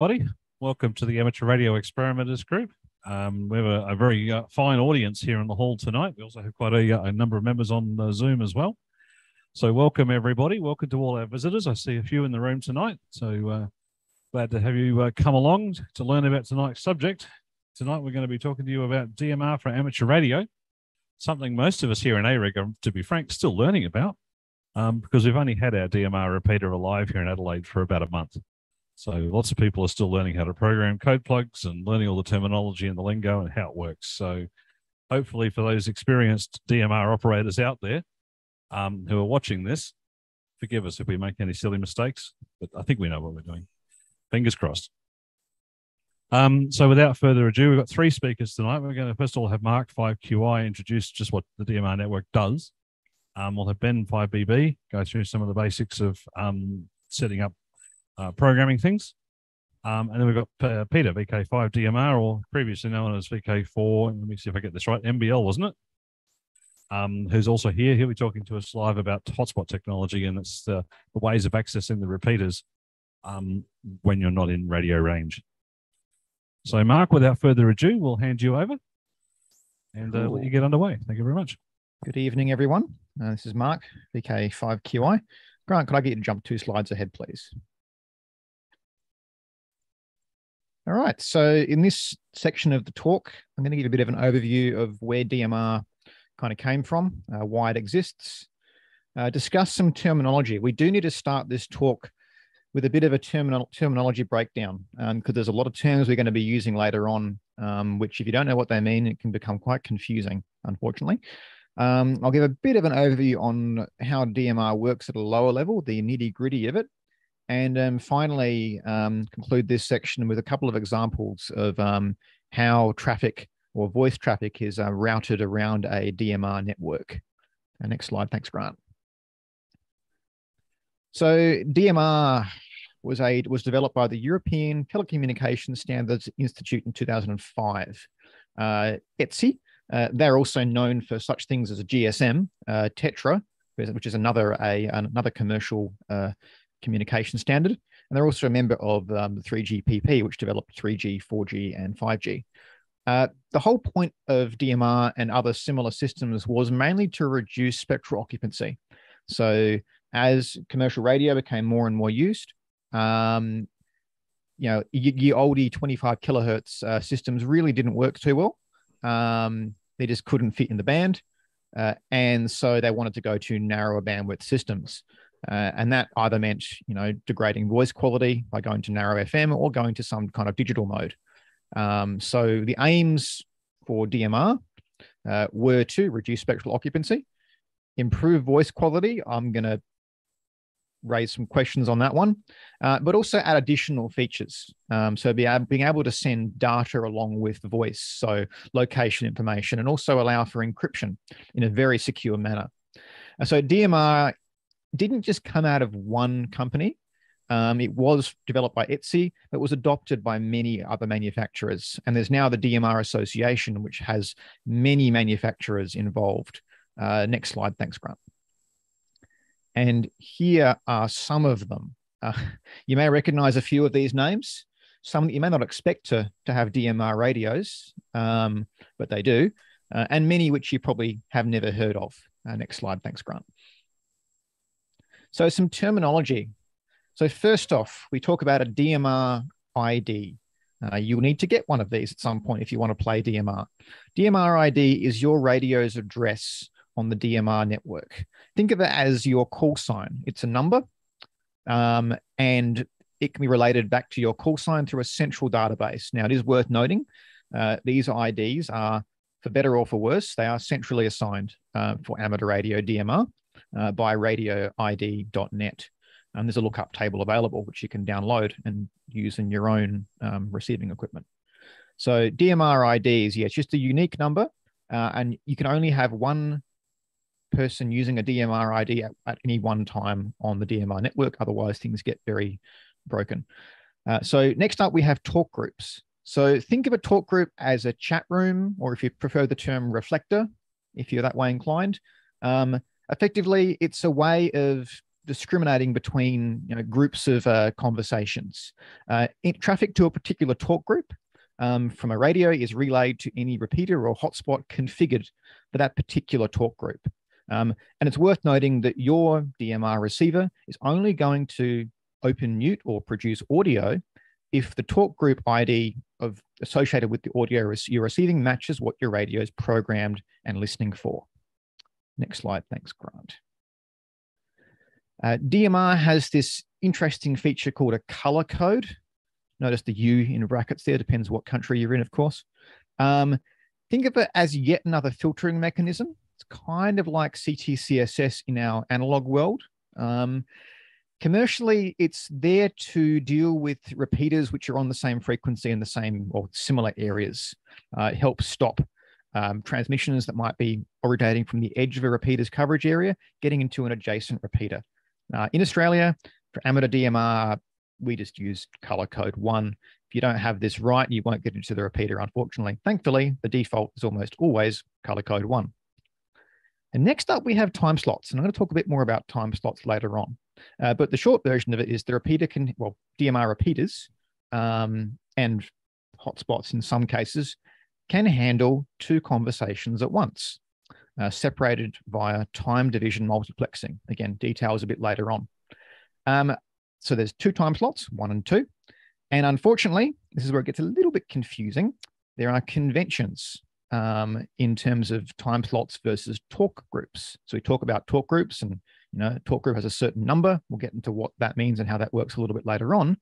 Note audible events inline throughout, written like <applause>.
everybody. Welcome to the Amateur Radio Experimenters Group. Um, we have a, a very uh, fine audience here in the hall tonight. We also have quite a, a number of members on uh, Zoom as well. So, welcome everybody. Welcome to all our visitors. I see a few in the room tonight. So, uh, glad to have you uh, come along to learn about tonight's subject. Tonight, we're going to be talking to you about DMR for amateur radio, something most of us here in AREG are, to be frank, still learning about um, because we've only had our DMR repeater alive here in Adelaide for about a month. So lots of people are still learning how to program code plugs and learning all the terminology and the lingo and how it works. So hopefully for those experienced DMR operators out there um, who are watching this, forgive us if we make any silly mistakes, but I think we know what we're doing. Fingers crossed. Um, so without further ado, we've got three speakers tonight. We're going to first of all have Mark 5QI introduce just what the DMR network does. Um, we'll have Ben 5BB go through some of the basics of um, setting up uh, programming things. Um, and then we've got uh, Peter, VK5 DMR, or previously known as VK4. Let me see if I get this right. MBL, wasn't it? Um, who's also here. He'll be talking to us live about hotspot technology and it's the, the ways of accessing the repeaters um, when you're not in radio range. So, Mark, without further ado, we'll hand you over and uh, let you get underway. Thank you very much. Good evening, everyone. Uh, this is Mark, VK5QI. Grant, could I get you to jump two slides ahead, please? All right. So in this section of the talk, I'm going to give a bit of an overview of where DMR kind of came from, uh, why it exists, uh, discuss some terminology. We do need to start this talk with a bit of a terminal, terminology breakdown because um, there's a lot of terms we're going to be using later on, um, which if you don't know what they mean, it can become quite confusing, unfortunately. Um, I'll give a bit of an overview on how DMR works at a lower level, the nitty gritty of it, and um, finally, um, conclude this section with a couple of examples of um, how traffic or voice traffic is uh, routed around a DMR network. Uh, next slide. Thanks, Grant. So DMR was a was developed by the European Telecommunications Standards Institute in 2005. Uh, ETSI, uh, they're also known for such things as a GSM, uh, Tetra, which is another a another commercial uh, communication standard. And they're also a member of um, the 3GPP, which developed 3G, 4G, and 5G. Uh, the whole point of DMR and other similar systems was mainly to reduce spectral occupancy. So as commercial radio became more and more used, um, you know, your oldie 25 kilohertz uh, systems really didn't work too well. Um, they just couldn't fit in the band. Uh, and so they wanted to go to narrower bandwidth systems. Uh, and that either meant, you know, degrading voice quality by going to narrow FM or going to some kind of digital mode. Um, so the aims for DMR uh, were to reduce spectral occupancy, improve voice quality. I'm going to raise some questions on that one, uh, but also add additional features. Um, so be being able to send data along with the voice, so location information, and also allow for encryption in a very secure manner. So DMR didn't just come out of one company. Um, it was developed by ETSI, but was adopted by many other manufacturers. And there's now the DMR Association, which has many manufacturers involved. Uh, next slide. Thanks, Grant. And here are some of them. Uh, you may recognize a few of these names. Some that you may not expect to, to have DMR radios, um, but they do. Uh, and many which you probably have never heard of. Uh, next slide. Thanks, Grant. So some terminology. So first off, we talk about a DMR ID. Uh, you'll need to get one of these at some point if you want to play DMR. DMR ID is your radio's address on the DMR network. Think of it as your call sign. It's a number, um, and it can be related back to your call sign through a central database. Now, it is worth noting uh, these IDs are, for better or for worse, they are centrally assigned uh, for amateur radio DMR uh, by radioid.net. And there's a lookup table available, which you can download and use in your own um, receiving equipment. So DMR IDs, yeah, it's just a unique number, uh, and you can only have one person using a DMR ID at, at, any one time on the DMR network. Otherwise, things get very broken. Uh, so next up, we have talk groups. So think of a talk group as a chat room, or if you prefer the term reflector, if you're that way inclined. Um, effectively, it's a way of discriminating between you know, groups of uh, conversations. Uh, traffic to a particular talk group um, from a radio is relayed to any repeater or hotspot configured for that particular talk group. Um, and it's worth noting that your DMR receiver is only going to open mute or produce audio if the talk group ID of associated with the audio you're receiving matches what your radio is programmed and listening for. Next slide. Thanks, Grant. Uh, DMR has this interesting feature called a color code. Notice the U in brackets there, depends what country you're in, of course. Um, think of it as yet another filtering mechanism. It's kind of like CTCSS in our analog world. Um, commercially, it's there to deal with repeaters which are on the same frequency in the same or similar areas. Uh, it helps stop um, transmissions that might be originating from the edge of a repeater's coverage area, getting into an adjacent repeater. Uh, in Australia, for amateur DMR, we just use color code one. If you don't have this right, you won't get into the repeater, unfortunately. Thankfully, the default is almost always color code one. And next up, we have time slots. And I'm going to talk a bit more about time slots later on. Uh, but the short version of it is the repeater can, well, DMR repeaters um, and hotspots in some cases can handle two conversations at once, uh, separated via time division multiplexing. Again, details a bit later on. Um, so there's two time slots, one and two. And unfortunately, this is where it gets a little bit confusing. There are conventions um, in terms of time slots versus talk groups. So we talk about talk groups and you know, talk group has a certain number. We'll get into what that means and how that works a little bit later on.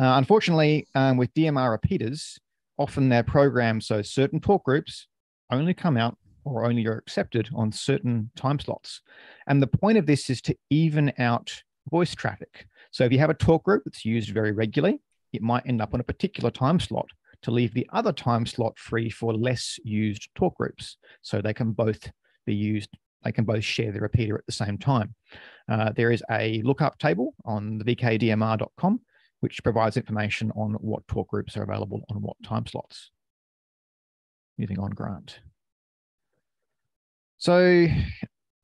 Uh, unfortunately, um, with DMR repeaters, often they're programmed so certain talk groups only come out or only are accepted on certain time slots. And the point of this is to even out voice traffic. So if you have a talk group that's used very regularly, it might end up on a particular time slot to leave the other time slot free for less used talk groups. So they can both be used, they can both share the repeater at the same time. Uh, there is a lookup table on the vkdmr.com which provides information on what talk groups are available on what time slots. Moving on, Grant. So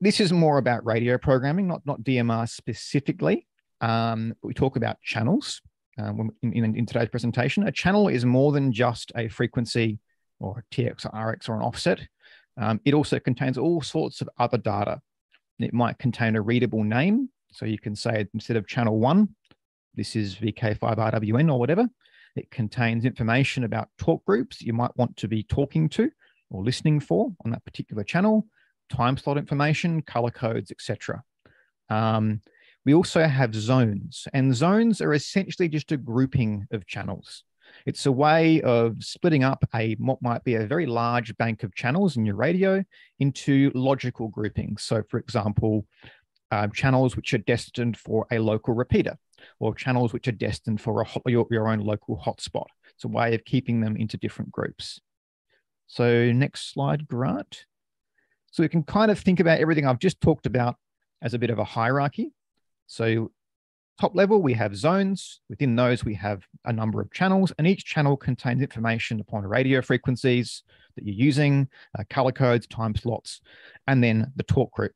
this is more about radio programming, not, not DMR specifically. Um, we talk about channels um, in, in, in, today's presentation. A channel is more than just a frequency or a TX or RX or an offset. Um, it also contains all sorts of other data. It might contain a readable name. So you can say instead of channel one, this is VK5RWN or whatever. It contains information about talk groups you might want to be talking to or listening for on that particular channel, time slot information, color codes, etc. Um, we also have zones, and zones are essentially just a grouping of channels. It's a way of splitting up a what might be a very large bank of channels in your radio into logical groupings. So, for example, uh, channels which are destined for a local repeater or channels which are destined for a, your, your own local hotspot. It's a way of keeping them into different groups. So next slide, Grant. So we can kind of think about everything I've just talked about as a bit of a hierarchy. So top level, we have zones. Within those, we have a number of channels, and each channel contains information upon radio frequencies that you're using, uh, color codes, time slots, and then the talk group.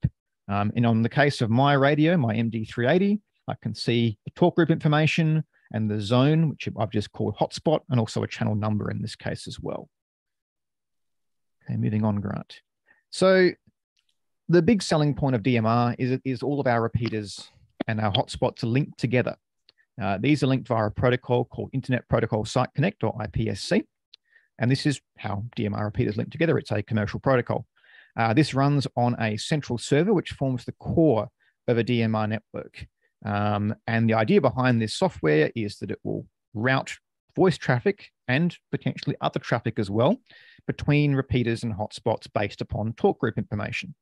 Um, and on the case of my radio, my MD380, I can see the talk group information and the zone, which I've just called hotspot, and also a channel number in this case as well. Okay, moving on, Grant. So the big selling point of DMR is, is all of our repeaters and our hotspots are linked together. Uh, these are linked via a protocol called Internet Protocol Site Connect or IPSC. And this is how DMR repeaters link together. It's a commercial protocol. Uh, this runs on a central server, which forms the core of a DMR network. Um, and the idea behind this software is that it will route voice traffic and potentially other traffic as well between repeaters and hotspots based upon talk group information.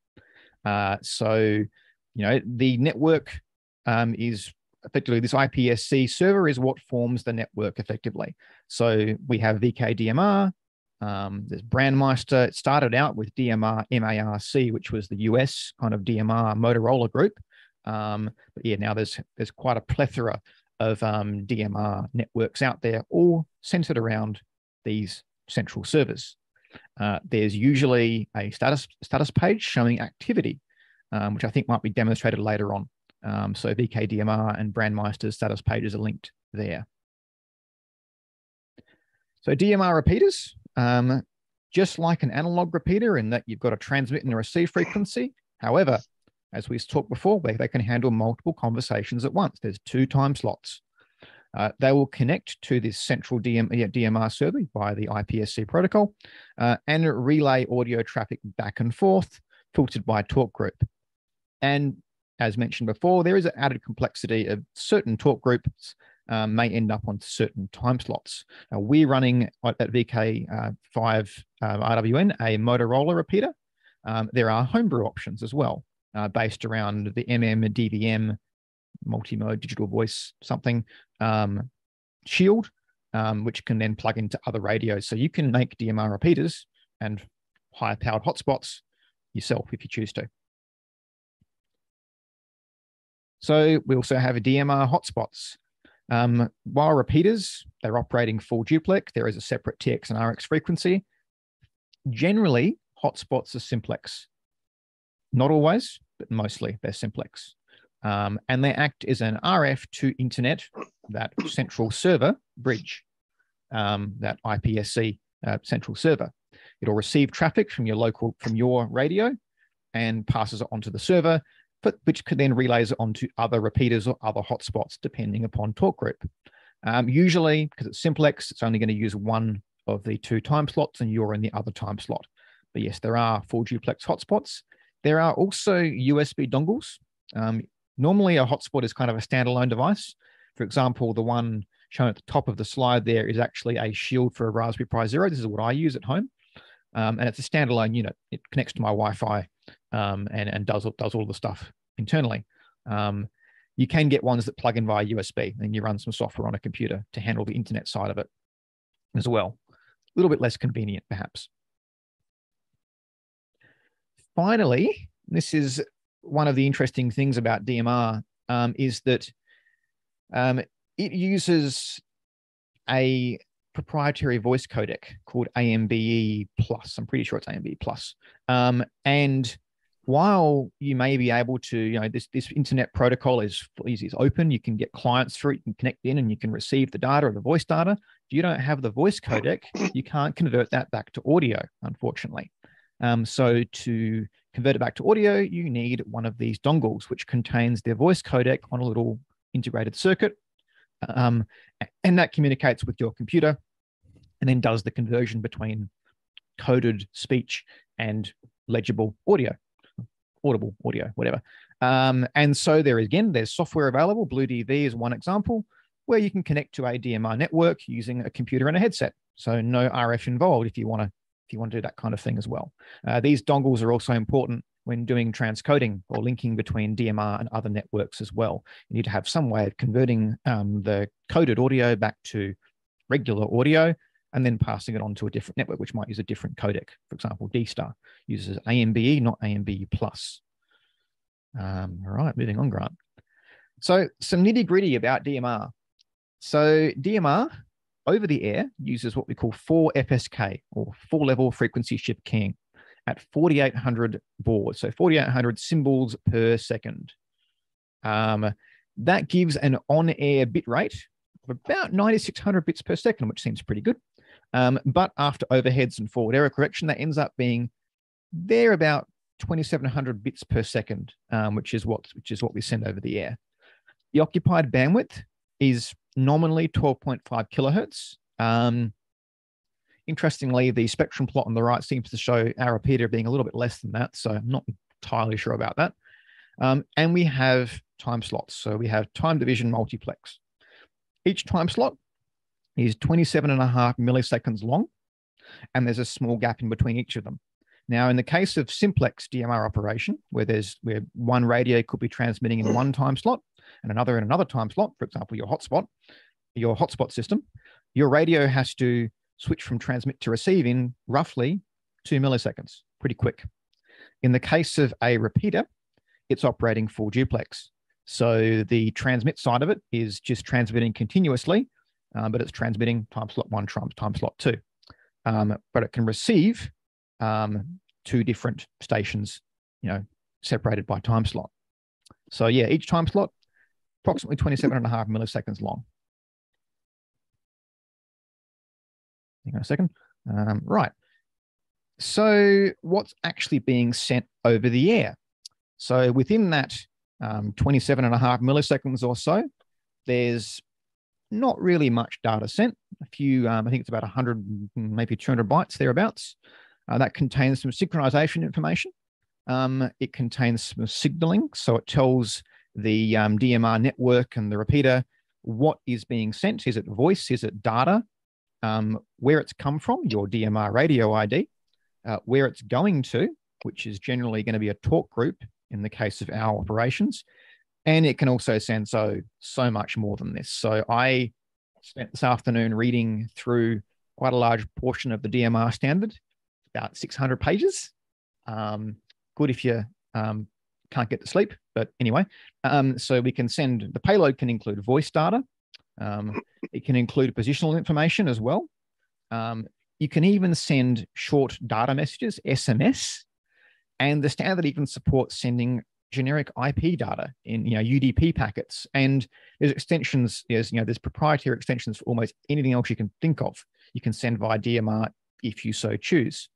Uh, so, you know, the network um, is effectively this IPSC server is what forms the network effectively. So we have VKDMR, um, there's Brandmeister. It started out with DMR MARC, which was the US kind of DMR Motorola group. Um, but yeah, now there's there's quite a plethora of um, DMR networks out there, all centered around these central servers. Uh, there's usually a status status page showing activity, um, which I think might be demonstrated later on. Um, so VKDMR and Brandmeister's status pages are linked there. So DMR repeaters, um, just like an analog repeater in that you've got a transmit and a receive frequency. However, as we talked before, they, they can handle multiple conversations at once. There's two time slots. Uh, they will connect to this central DM, DMR server via the IPSC protocol uh, and relay audio traffic back and forth, filtered by talk group. And as mentioned before, there is an added complexity of certain talk groups um, may end up on certain time slots. Now, we're running at VK5 uh, uh, RWN a Motorola repeater. Um, there are homebrew options as well, uh, based around the MM, and DVM, multi-mode digital voice something um, shield, um, which can then plug into other radios. So you can make DMR repeaters and higher powered hotspots yourself if you choose to. So we also have a DMR hotspots. Um, while repeaters, they're operating full duplex, there is a separate TX and RX frequency. Generally, hotspots are simplex. Not always, but mostly they're simplex. Um, and they act as an RF to internet, that central server bridge, um, that IPSC uh, central server. It'll receive traffic from your local, from your radio and passes it onto the server, but which could then relays it onto other repeaters or other hotspots, depending upon talk group. Um, usually, because it's simplex, it's only going to use one of the two time slots and you're in the other time slot. But yes, there are full duplex hotspots. There are also USB dongles. Um, Normally, a hotspot is kind of a standalone device. For example, the one shown at the top of the slide there is actually a shield for a Raspberry Pi Zero. This is what I use at home. Um, and it's a standalone unit. It connects to my Wi-Fi um, and, and does, does all the stuff internally. Um, you can get ones that plug in via USB and you run some software on a computer to handle the internet side of it as well. A little bit less convenient, perhaps. Finally, this is one of the interesting things about DMR um, is that um, it uses a proprietary voice codec called AMBE plus. I'm pretty sure it's AMBE plus. Um, and while you may be able to, you know, this this internet protocol is is open. You can get clients through it. Can connect in, and you can receive the data or the voice data. If you don't have the voice codec, you can't convert that back to audio, unfortunately. Um, so to convert it back to audio, you need one of these dongles, which contains their voice codec on a little integrated circuit. Um, and that communicates with your computer and then does the conversion between coded speech and legible audio, audible audio, whatever. Um, and so there again, there's software available. BlueDV is one example where you can connect to a DMR network using a computer and a headset. So no RF involved if you want to if you want to do that kind of thing as well. Uh, these dongles are also important when doing transcoding or linking between DMR and other networks as well. You need to have some way of converting um, the coded audio back to regular audio and then passing it on to a different network, which might use a different codec. For example, DStar uses AMBE, not AMBE plus. Um, all right, moving on, Grant. So some nitty gritty about DMR. So DMR over the air uses what we call 4FSK or four level frequency shift keying at 4800 baud, so 4800 symbols per second. Um, that gives an on air bit rate of about 9600 bits per second, which seems pretty good. Um, but after overheads and forward error correction, that ends up being there about 2700 bits per second, um, which is what which is what we send over the air. The occupied bandwidth is nominally 12.5 kilohertz. Um, interestingly, the spectrum plot on the right seems to show our repeater being a little bit less than that. So I'm not entirely sure about that. Um, and we have time slots. So we have time division multiplex. Each time slot is 27 and a half milliseconds long, and there's a small gap in between each of them. Now, in the case of simplex DMR operation, where there's where one radio could be transmitting in one time slot and another in another time slot, for example, your hotspot, your hotspot system, your radio has to switch from transmit to receive in roughly two milliseconds, pretty quick. In the case of a repeater, it's operating full duplex. So the transmit side of it is just transmitting continuously, uh, but it's transmitting time slot one, time slot two. Um, but it can receive um, two different stations, you know, separated by time slot. So yeah, each time slot, approximately 27 and a half milliseconds long. Hang on a second. Um, right. So what's actually being sent over the air? So within that um, 27 and a half milliseconds or so, there's not really much data sent. A few, um, I think it's about 100, maybe 200 bytes thereabouts. Uh, that contains some synchronization information. Um, it contains some signaling, so it tells the um, DMR network and the repeater what is being sent. Is it voice? Is it data? Um, where it's come from, your DMR radio ID, uh, where it's going to, which is generally going to be a talk group in the case of our operations. And it can also send so so much more than this. So I spent this afternoon reading through quite a large portion of the DMR standard, about 600 pages. Um, good if you um, can't get to sleep, but anyway. Um, so we can send the payload can include voice data. Um, it can include positional information as well. Um, you can even send short data messages, SMS, and the standard even supports sending generic IP data in you know UDP packets. And there's extensions, there's you know there's proprietary extensions for almost anything else you can think of. You can send via DMR if you so choose.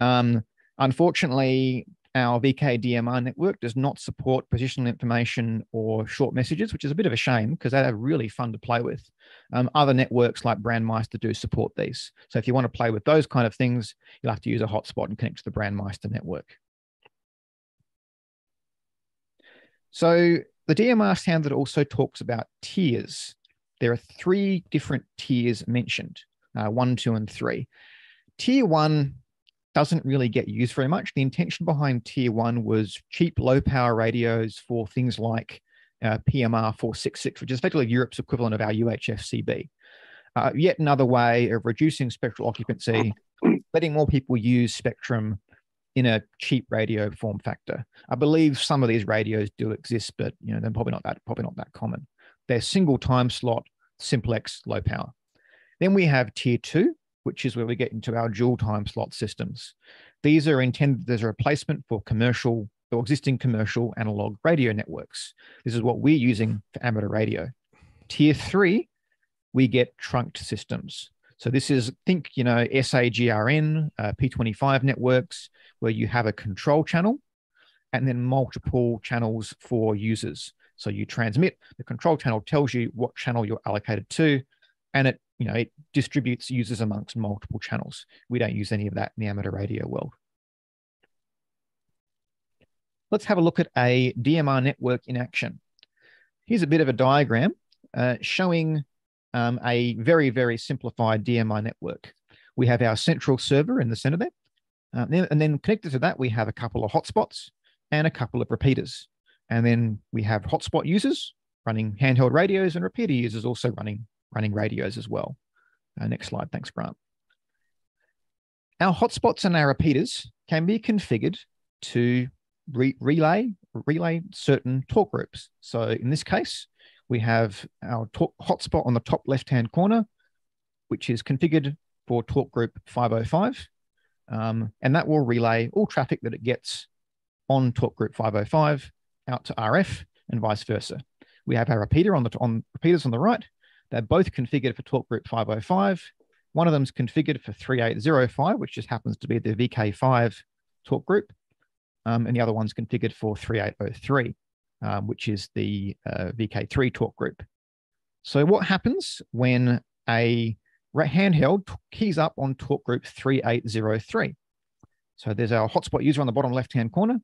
Um, unfortunately, our VK-DMR network does not support positional information or short messages, which is a bit of a shame because they're really fun to play with. Um, other networks like Brandmeister do support these. So if you want to play with those kind of things, you'll have to use a hotspot and connect to the Brandmeister network. So the DMR standard also talks about tiers. There are three different tiers mentioned, uh, one, two, and three. Tier one doesn't really get used very much. The intention behind tier one was cheap, low power radios for things like uh, PMR 466, which is effectively Europe's equivalent of our UHF-CB. Uh, yet another way of reducing spectral occupancy, letting more people use spectrum in a cheap radio form factor. I believe some of these radios do exist, but you know they're probably not that probably not that common. They're single time slot, simplex, low power. Then we have tier two, which is where we get into our dual time slot systems. These are intended as a replacement for commercial or existing commercial analog radio networks. This is what we're using for amateur radio. Tier three, we get trunked systems. So this is think you know SAGRN, uh, P25 networks where you have a control channel and then multiple channels for users. So you transmit, the control channel tells you what channel you're allocated to, and it you know, it distributes users amongst multiple channels. We don't use any of that in the amateur radio world. Let's have a look at a DMR network in action. Here's a bit of a diagram uh, showing um, a very, very simplified DMR network. We have our central server in the center there. Uh, and then connected to that, we have a couple of hotspots and a couple of repeaters. And then we have hotspot users running handheld radios and repeater users also running running radios as well. Uh, next slide. Thanks, Grant. Our hotspots and our repeaters can be configured to re relay relay certain talk groups. So in this case, we have our talk hotspot on the top left-hand corner, which is configured for talk group 505. Um, and that will relay all traffic that it gets on talk group 505 out to RF and vice versa. We have our repeater on the on repeaters on the right, they're both configured for talk group 505. One of them is configured for 3805, which just happens to be the VK5 talk group. Um, and the other one's configured for 3803, um, which is the uh, VK3 talk group. So what happens when a handheld keys up on talk group 3803? So there's our hotspot user on the bottom left-hand corner.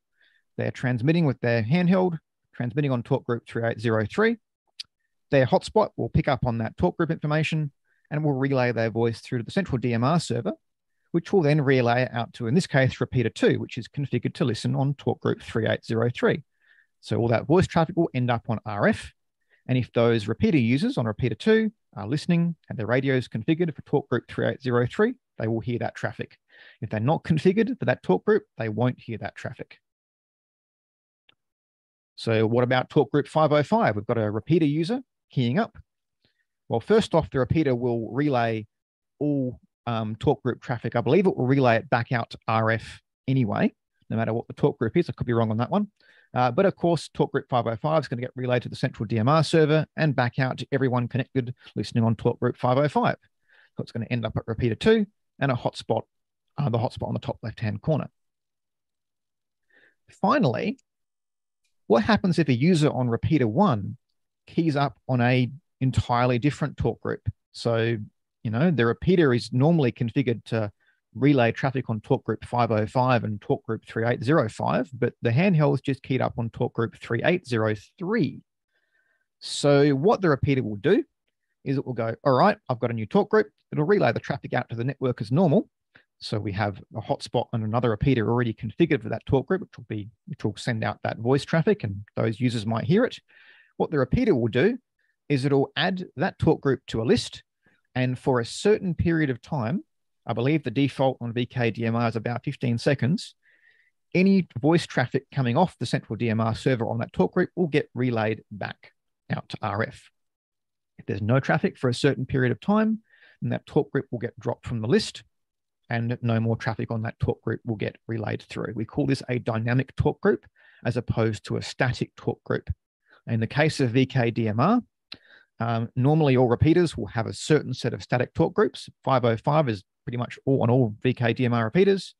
They're transmitting with their handheld, transmitting on talk group 3803 their hotspot will pick up on that talk group information and will relay their voice through to the central DMR server, which will then relay it out to, in this case, repeater two, which is configured to listen on talk group 3803. So all that voice traffic will end up on RF. And if those repeater users on repeater two are listening and their radio is configured for talk group 3803, they will hear that traffic. If they're not configured for that talk group, they won't hear that traffic. So what about talk group 505? We've got a repeater user keying up? Well, first off, the repeater will relay all um, talk group traffic. I believe it will relay it back out to RF anyway, no matter what the talk group is. I could be wrong on that one. Uh, but of course, talk group 505 is going to get relayed to the central DMR server and back out to everyone connected listening on talk group 505. So it's going to end up at repeater two and a hotspot, uh, the hotspot on the top left-hand corner. Finally, what happens if a user on repeater one keys up on a entirely different talk group? So, you know, the repeater is normally configured to relay traffic on talk group 505 and talk group 3805, but the handheld is just keyed up on talk group 3803. So what the repeater will do is it will go, all right, I've got a new talk group. It'll relay the traffic out to the network as normal. So we have a hotspot and another repeater already configured for that talk group, which will be which will send out that voice traffic, and those users might hear it. What the repeater will do is it'll add that talk group to a list, and for a certain period of time, I believe the default on VKDMR is about 15 seconds. Any voice traffic coming off the central DMR server on that talk group will get relayed back out to RF. If there's no traffic for a certain period of time, then that talk group will get dropped from the list and no more traffic on that talk group will get relayed through. We call this a dynamic talk group as opposed to a static talk group. In the case of VKDMR, um, normally all repeaters will have a certain set of static talk groups. 505 is pretty much all on all VKDMR repeaters,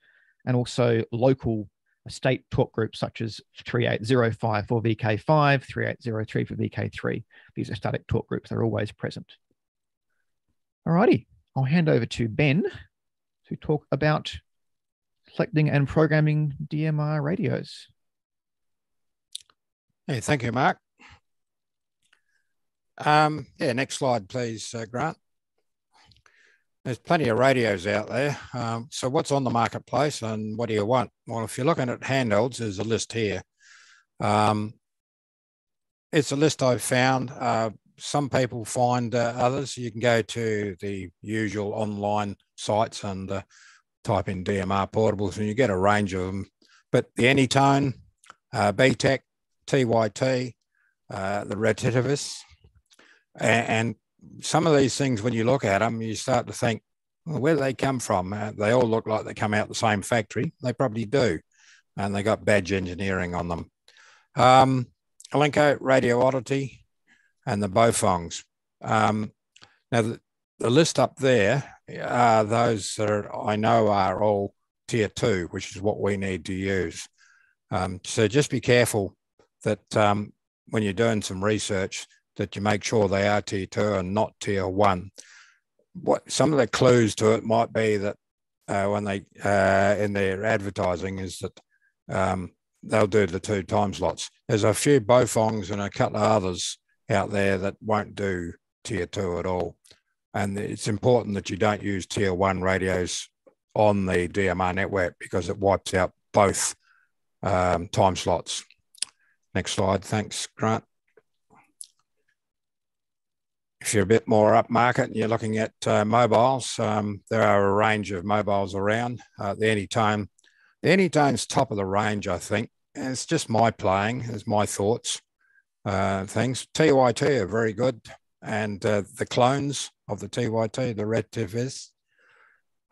and also local state talk groups such as 3805 for VK5, 3803 for VK3. These are static talk groups, they're always present. Alrighty, I'll hand over to Ben to talk about selecting and programming DMR radios. Hey, thank you, Mark. Um, yeah, next slide, please, uh, Grant. There's plenty of radios out there. Um, so what's on the marketplace and what do you want? Well, if you're looking at handhelds, there's a list here. Um, it's a list I've found. Uh, some people find uh, others. You can go to the usual online sites and uh, type in DMR portables and you get a range of them. But the Anytone, uh, BTECH, TYT, uh, the Retevis, and, some of these things, when you look at them, you start to think, well, where do they come from? Uh, they all look like they come out the same factory. They probably do. And they got badge engineering on them. Um, Radioddity, and the Baofengs. Um, now, the, the, list up there are those that are, I know are all tier two, which is what we need to use. Um, so just be careful that um, when you're doing some research, that you make sure they are tier two and not tier one. What some of the clues to it might be that uh, when they uh, in their advertising is that um, they'll do the two time slots. There's a few Baofengs and a couple of others out there that won't do tier two at all. And it's important that you don't use tier one radios on the DMR network because it wipes out both um, time slots. Next slide. Thanks, Grant. If you're a bit more upmarket and you're looking at uh, mobiles, um, there are a range of mobiles around. Uh, the Anytone, the Anytone's top of the range, I think. And it's just my playing, it's my thoughts uh, things. TYT are very good, and uh, the clones of the TYT, the Retevis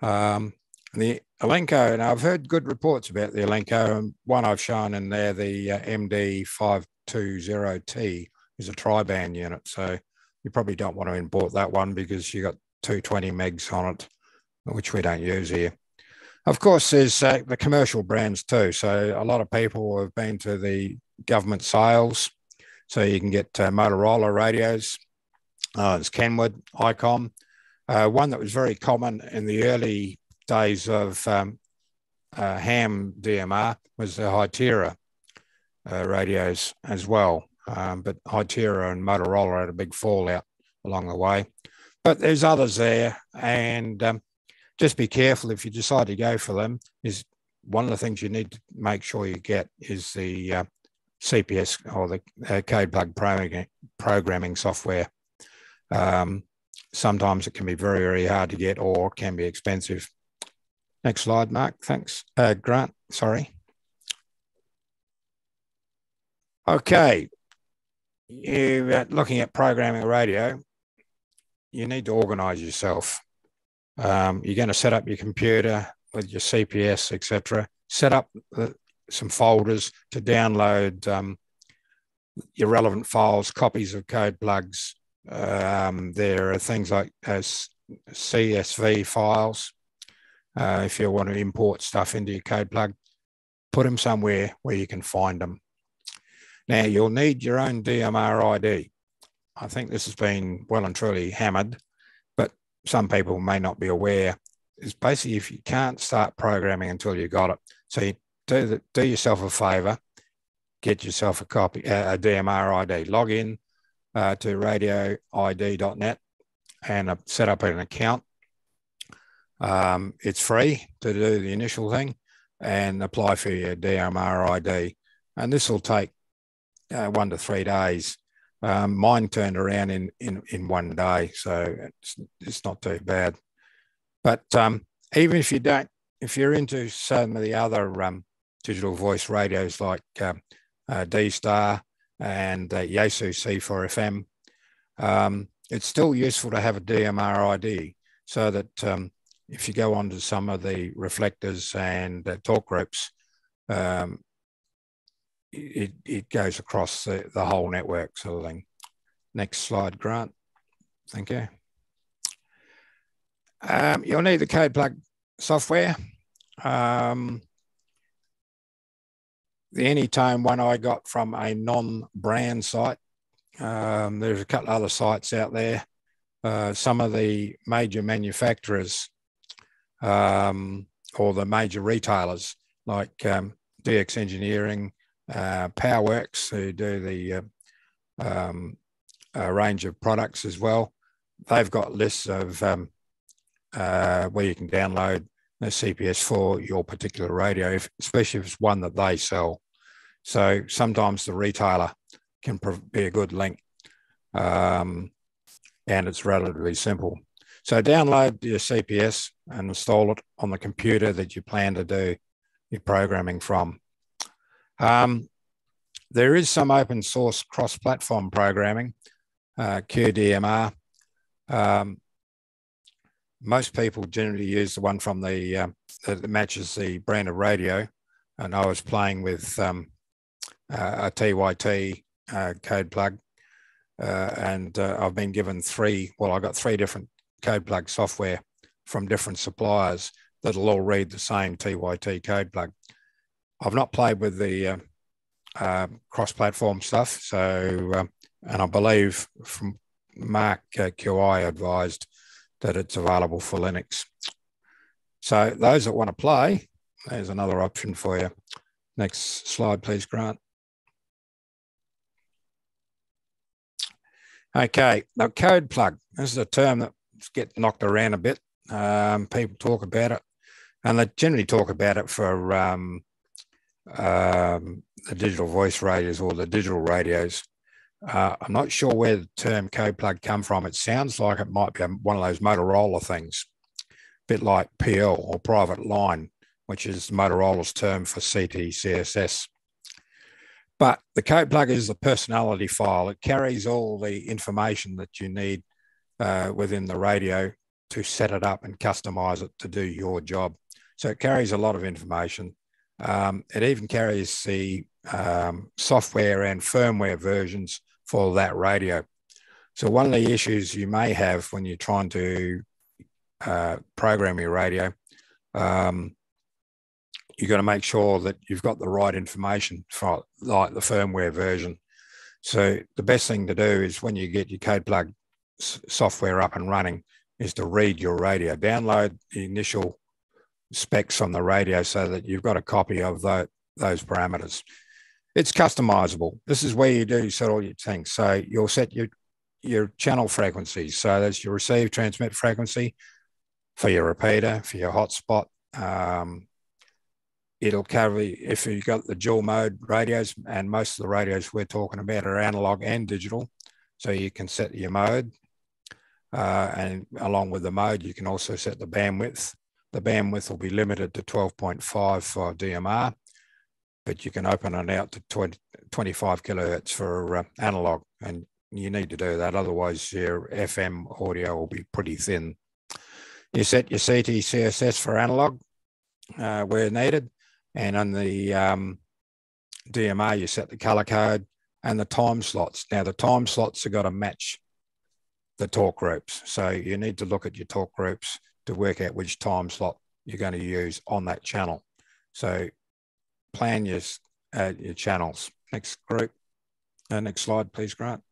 Um, the Ailunce, and I've heard good reports about the Ailunce, and one I've shown in there, the uh, MD520T, is a tri-band unit. So you probably don't want to import that one because you got 220 megs on it, which we don't use here. Of course, there's uh, the commercial brands too. So a lot of people have been to the government sales so you can get uh, Motorola radios. Uh, it's Kenwood, ICOM. Uh, one that was very common in the early days of um, uh, ham DMR was the Hytera uh, radios as well. Um, but Hytera and Motorola had a big fallout along the way. But there's others there, and um, just be careful if you decide to go for them. Is one of the things you need to make sure you get is the uh, CPS or the uh, code plug programming software. Um, sometimes it can be very, very hard to get or can be expensive. Next slide, Mark. Thanks. Uh, Grant, sorry. Okay. You're looking at programming a radio. You need to organize yourself. Um, you're going to set up your computer with your CPS, etc. Set up the, some folders to download um, your relevant files, copies of code plugs. Um, there are things like as CSV files. Uh, if you want to import stuff into your code plug, put them somewhere where you can find them. Now you'll need your own DMR ID. I think this has been well and truly hammered, but some people may not be aware. It's basically if you can't start programming until you got it. So you do, the, do yourself a favor, get yourself a copy, uh, a DMR ID, log in uh, to radioid.net and uh, set up an account. Um, it's free to do the initial thing and apply for your DMR ID. And this will take uh, one to three days. Um, mine turned around in, in, in one day, so it's, it's not too bad. But um, even if you don't, if you're into some of the other um, digital voice radios like um, uh, D Star and uh, Yaesu C4FM, um, it's still useful to have a DMR ID so that um, if you go onto some of the reflectors and uh, talk groups, um, it, it goes across the, the whole network sort of thing. Next slide, Grant. Thank you. Um, you'll need the code plug software. Um, the Anytone one I got from a non-brand site. Um, there's a couple other sites out there. Uh, some of the major manufacturers um, or the major retailers like um, DX Engineering, uh, Powerwerx, who do the uh, um, range of products as well. They've got lists of um, uh, where you can download a CPS for your particular radio, if, especially if it's one that they sell. So sometimes the retailer can be a good link, um, and it's relatively simple. So download your CPS and install it on the computer that you plan to do your programming from. Um, there is some open source cross-platform programming, uh, QDMR. Um, most people generally use the one from the uh, that matches the brand of radio, and I was playing with um, uh, a TYT uh, code plug, uh, and uh, I've been given three. Well, I got three different code plug software from different suppliers that'll all read the same TYT code plug. I've not played with the uh, uh, cross-platform stuff, so um, and I believe from Mark uh, QI advised that it's available for Linux. So those that want to play, there's another option for you. Next slide, please, Grant. Okay, now code plug. This is a term that gets knocked around a bit. Um, people talk about it, and they generally talk about it for um, um, the digital voice radios or the digital radios. Uh, I'm not sure where the term code plug come from. It sounds like it might be one of those Motorola things, a bit like PL or private line, which is Motorola's term for CTCSS. But the code plug is the personality file. It carries all the information that you need uh, within the radio to set it up and customize it to do your job. So it carries a lot of information. Um, it even carries the um, software and firmware versions for that radio. So one of the issues you may have when you're trying to uh, program your radio, um, you've got to make sure that you've got the right information for like the firmware version. So the best thing to do is when you get your code plug software up and running is to read your radio, download the initial specs on the radio so that you've got a copy of the, those parameters. It's customizable. This is where you do set all your things. So you'll set your your channel frequencies. So that's your receive transmit frequency for your repeater, for your hotspot. Um, it'll cover if you've got the dual mode radios, and most of the radios we're talking about are analog and digital. So you can set your mode. Uh, and along with the mode, you can also set the bandwidth. The bandwidth will be limited to 12.5 for DMR, but you can open it out to 20, 25 kilohertz for uh, analog. And you need to do that. Otherwise, your FM audio will be pretty thin. You set your CT CSS for analog uh, where needed. And on the um, DMR, you set the color code and the time slots. Now, the time slots have got to match the talk groups. So you need to look at your talk groups to work out which time slot you're going to use on that channel. So plan your, uh, your channels. Next group. Uh, next slide, please, Grant.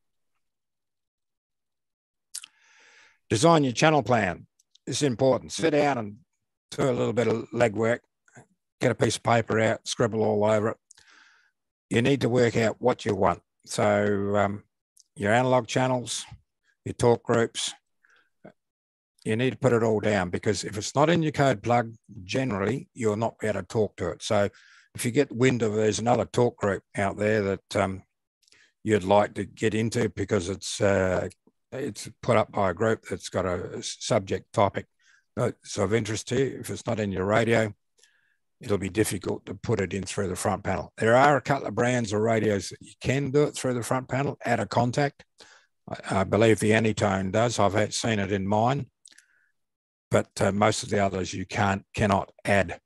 Design your channel plan. It's important. Sit down and do a little bit of legwork. Get a piece of paper out, scribble all over it. You need to work out what you want. So um, your analog channels, your talk groups, you need to put it all down because if it's not in your code plug, generally you'll not able to talk to it. So if you get wind of there's another talk group out there that um, you'd like to get into because it's uh, it's put up by a group that's got a subject topic that's of interest to you. If it's not in your radio, it'll be difficult to put it in through the front panel. There are a couple of brands of radios that you can do it through the front panel, add a contact. I, believe the Anytone does. I've seen it in mine, but uh, most of the others you can't cannot add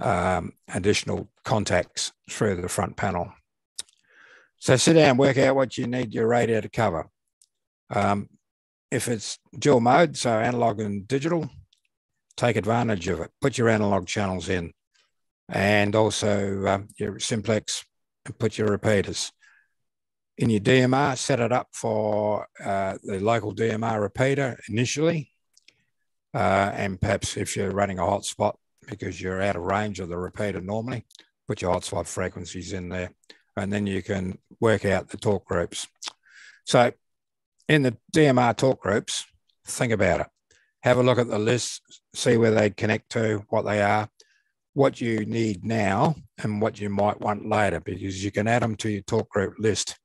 um, additional contacts through the front panel. So sit down, work out what you need your radio to cover. Um, if it's dual mode, so analog and digital, take advantage of it. Put your analog channels in and also um, your simplex and put your repeaters. In your DMR, set it up for uh, the local DMR repeater initially. Uh, and perhaps if you're running a hotspot because you're out of range of the repeater normally, put your hotspot frequencies in there. And then you can work out the talk groups. So in the DMR talk groups, think about it. Have a look at the list, see where they connect to, what they are, what you need now, and what you might want later, because you can add them to your talk group list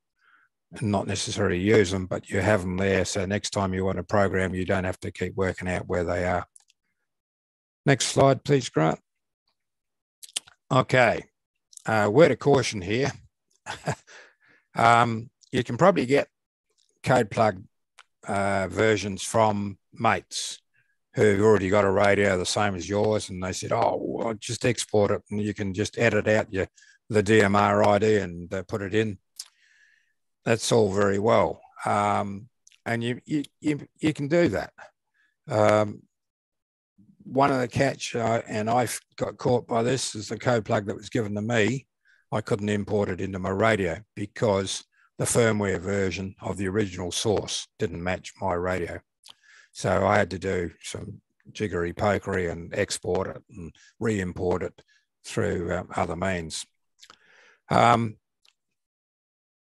not necessarily use them, but you have them there. So next time you want a program, you don't have to keep working out where they are. Next slide, please, Grant. Okay, uh, word of caution here. <laughs> um, you can probably get code plug uh, versions from mates who've already got a radio the same as yours, and they said, "Oh, well, just export it, and you can just edit out your the DMR ID and uh, put it in." That's all very well, um, and you, you you you can do that. Um, one of the catch, uh, and I got caught by this, is the code plug that was given to me. I couldn't import it into my radio because the firmware version of the original source didn't match my radio. So I had to do some jiggery pokery and export it and re-import it through um, other means. Um,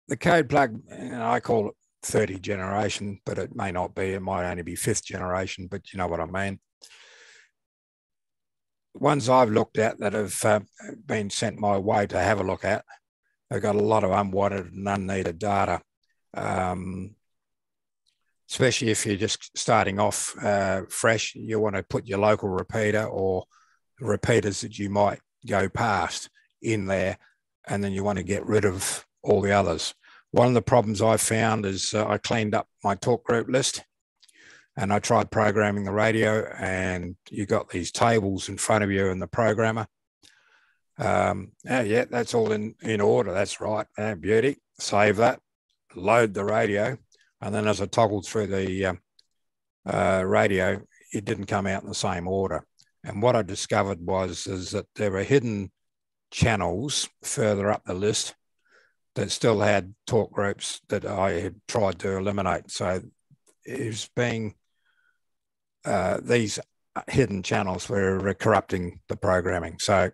the code plug, I call it 30 generation, but it may not be. It might only be fifth generation, but you know what I mean. Ones I've looked at that have uh, been sent my way to have a look at they've got a lot of unwanted and unneeded data, um, especially if you're just starting off uh, fresh. You want to put your local repeater or repeaters that you might go past in there, and then you want to get rid of all the others. One of the problems I found is uh, I cleaned up my talk group list and I tried programming the radio, and you got these tables in front of you and the programmer um, yeah, yeah, that's all in, in order. That's right. Yeah, beauty. Save that, load the radio. And then as I toggled through the um, uh, radio, it didn't come out in the same order. And what I discovered was is that there were hidden channels further up the list that still had talk groups that I had tried to eliminate. So it was being uh, these hidden channels were corrupting the programming. So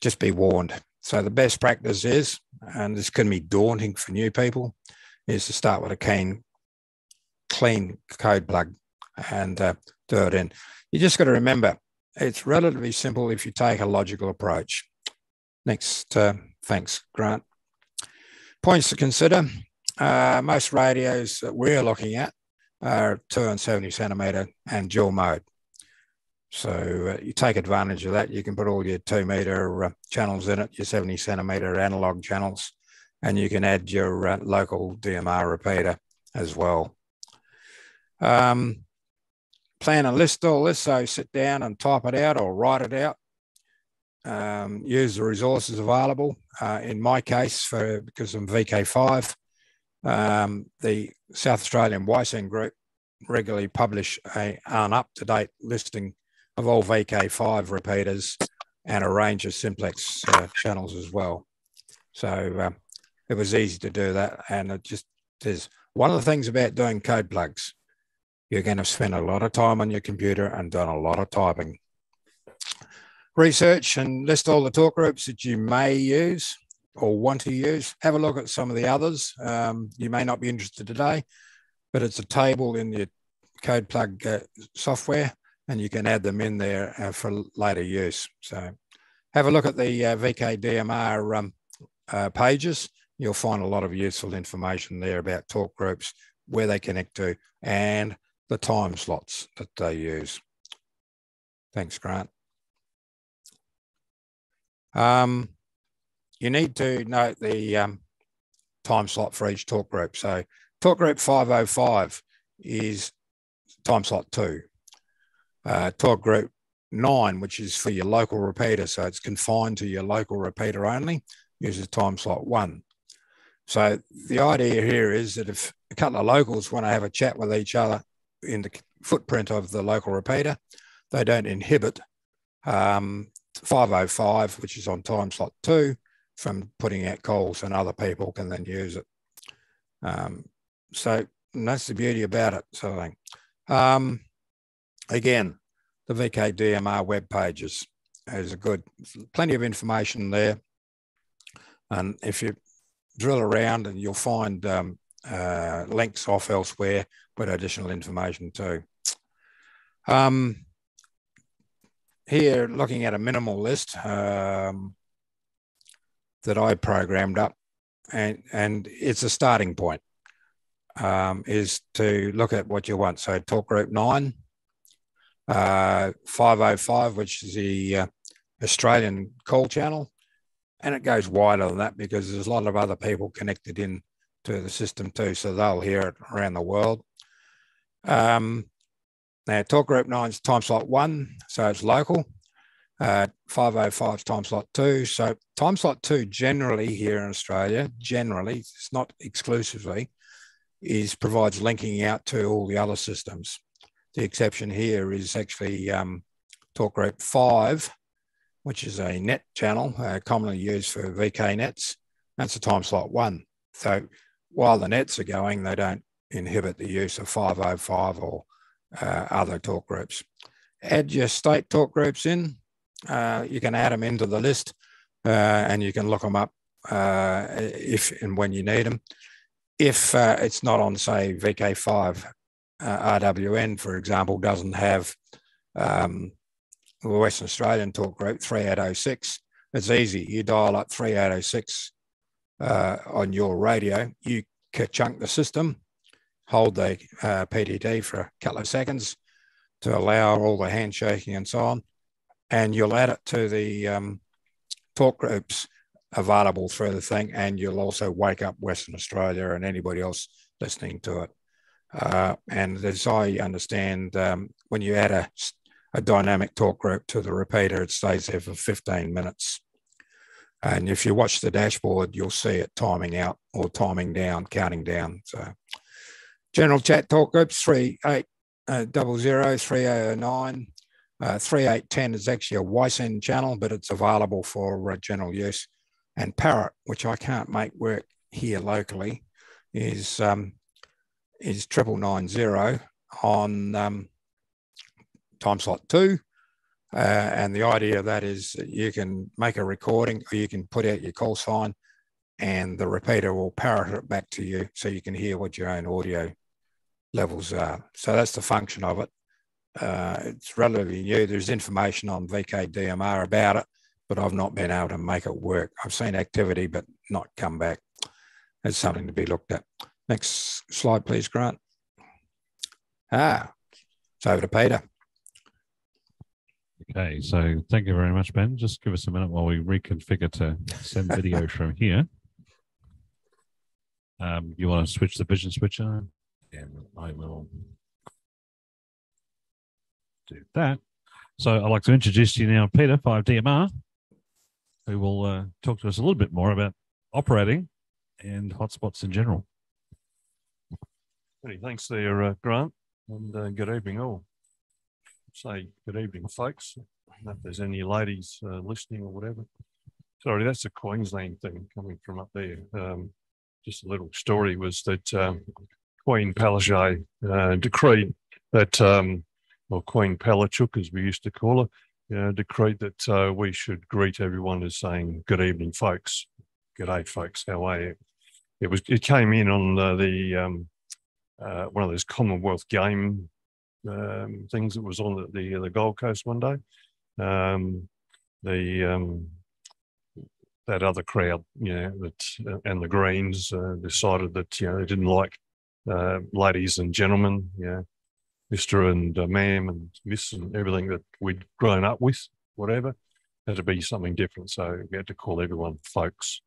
just be warned. So the best practice is, and this can be daunting for new people, is to start with a clean, clean code plug and uh, do it in. You just got to remember, it's relatively simple if you take a logical approach. Next, uh, thanks, Grant. Points to consider. Uh, most radios that we're looking at are 2 and 70 centimeter and dual mode. So uh, you take advantage of that. You can put all your two meter uh, channels in it, your 70 centimeter analog channels, and you can add your uh, local DMR repeater as well. Um, plan and list all this. So sit down and type it out or write it out. Um, use the resources available. Uh, in my case, for because I'm VK5, um, the South Australian WICEN group regularly publish a, an up-to-date listing of all VK5 repeaters and a range of simplex uh, channels as well. So um, it was easy to do that. And it just is one of the things about doing code plugs. You're going to spend a lot of time on your computer and done a lot of typing. Research and list all the talk groups that you may use or want to use. Have a look at some of the others. Um, you may not be interested today, but it's a table in your code plug uh, software and you can add them in there uh, for later use. So have a look at the uh, VKDMR um, uh, pages. You'll find a lot of useful information there about talk groups, where they connect to, and the time slots that they use. Thanks, Grant. Um, you need to note the um, time slot for each talk group. So talk group 505 is time slot two. Uh, talk group nine, which is for your local repeater. So it's confined to your local repeater only, uses time slot one. So the idea here is that if a couple of locals want to have a chat with each other in the footprint of the local repeater, they don't inhibit um, 505, which is on time slot two, from putting out calls and other people can then use it. Um, so that's the beauty about it, sort of thing. Um, again, the VKDMR web pages is a good, plenty of information there. And if you drill around and you'll find um, uh, links off elsewhere with additional information too. Um, here, looking at a minimal list um, that I programmed up, and, and it's a starting point, um, is to look at what you want. So talk group nine, uh, 505, which is the uh, Australian call channel. And it goes wider than that because there's a lot of other people connected in to the system too. So they'll hear it around the world. Um, now, talk group nine is time slot one, so it's local. Uh, 505 is time slot two. So time slot two generally here in Australia, generally, it's not exclusively, is provides linking out to all the other systems. The exception here is actually um, talk group five, which is a net channel uh, commonly used for VK nets. That's a time slot one. So while the nets are going, they don't inhibit the use of 505 or uh, other talk groups. Add your state talk groups in. Uh, you can add them into the list uh, and you can look them up uh, if and when you need them. If uh, it's not on, say, VK5, uh, RWN, for example, doesn't have um, the Western Australian talk group 3806. It's easy. You dial up 3806 uh, on your radio, you chunk the system, hold the uh, PTT for a couple of seconds to allow all the handshaking and so on, and you'll add it to the um, talk groups available through the thing, and you'll also wake up Western Australia and anybody else listening to it. Uh, and as I understand, um, when you add a, a dynamic talk group to the repeater, it stays there for 15 minutes. And if you watch the dashboard, you'll see it timing out or timing down, counting down. So general chat talk groups, 3800, uh, 3809. Uh, 3810 is actually a WICEN channel, but it's available for uh, general use. And Parrot, which I can't make work here locally, is um, is triple nine zero on um, time slot two. Uh, and the idea of that is you can make a recording or you can put out your call sign and the repeater will parrot it back to you so you can hear what your own audio levels are. So that's the function of it. Uh, it's relatively new. There's information on VKDMR about it, but I've not been able to make it work. I've seen activity, but not come back. It's something to be looked at. Next slide, please, Grant. Ah, it's over to Peter. Okay, so thank you very much, Ben. Just give us a minute while we reconfigure to send <laughs> video from here. Um, you want to switch the vision switcher? And I will do that. So I'd like to introduce you now, Peter, 5DMR. who will uh, talk to us a little bit more about operating and hotspots in general. Many thanks there, uh, Grant, and uh, good evening all. Say good evening, folks. If there's any ladies uh, listening or whatever. Sorry, that's a Queensland thing coming from up there. Um, just a little story was that um, Queen Palaszczuk uh, decreed that, um, or Queen Palachuk, as we used to call her, uh, decreed that uh, we should greet everyone as saying "Good evening, folks." Good day, folks. How are you? It was. It came in on the um, uh, one of those Commonwealth game um, things that was on the, the, the Gold Coast one day. Um, the um, that other crowd, you know, that uh, and the Greens uh, decided that you know they didn't like uh, ladies and gentlemen, know, Mister and uh, Ma'am and Miss and everything that we'd grown up with, whatever, had to be something different. So we had to call everyone folks,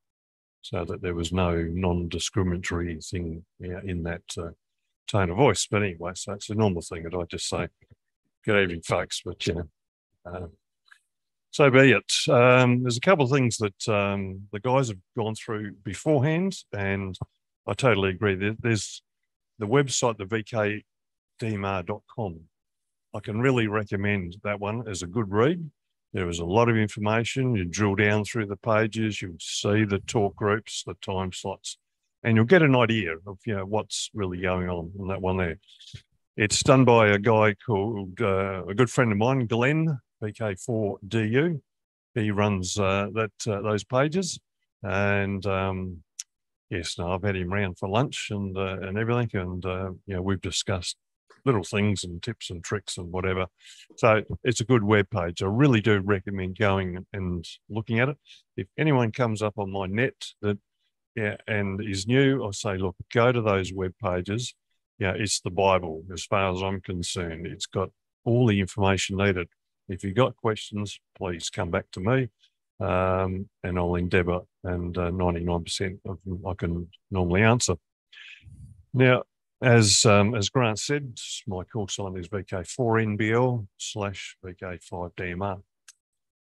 so that there was no non-discriminatory thing you know, in that uh, tone of voice. But anyway, so it's a normal thing that I just say, "Good evening, folks." But you know. Uh, so be it. Um, there's a couple of things that um, the guys have gone through beforehand, and I totally agree. There, there's the website, the vkdmr.com. I can really recommend that one as a good read. There is a lot of information. You drill down through the pages, you'll see the talk groups, the time slots, and you'll get an idea of you know what's really going on in that one there. It's done by a guy called uh, a good friend of mine, Glenn VK4DU. He runs uh, that uh, those pages, and um, yes, no, I've had him round for lunch and uh, and everything, and uh, you know we've discussed little things and tips and tricks and whatever. So it's a good web page. I really do recommend going and looking at it. If anyone comes up on my net that yeah and is new, I say look, go to those web pages. Yeah, it's the Bible as far as I'm concerned. It's got all the information needed if you've got questions, please come back to me um, and I'll endeavour, and uh, 99% of them I can normally answer. Now, as um, as Grant said, my call sign is VK4NBL slash VK5DMR.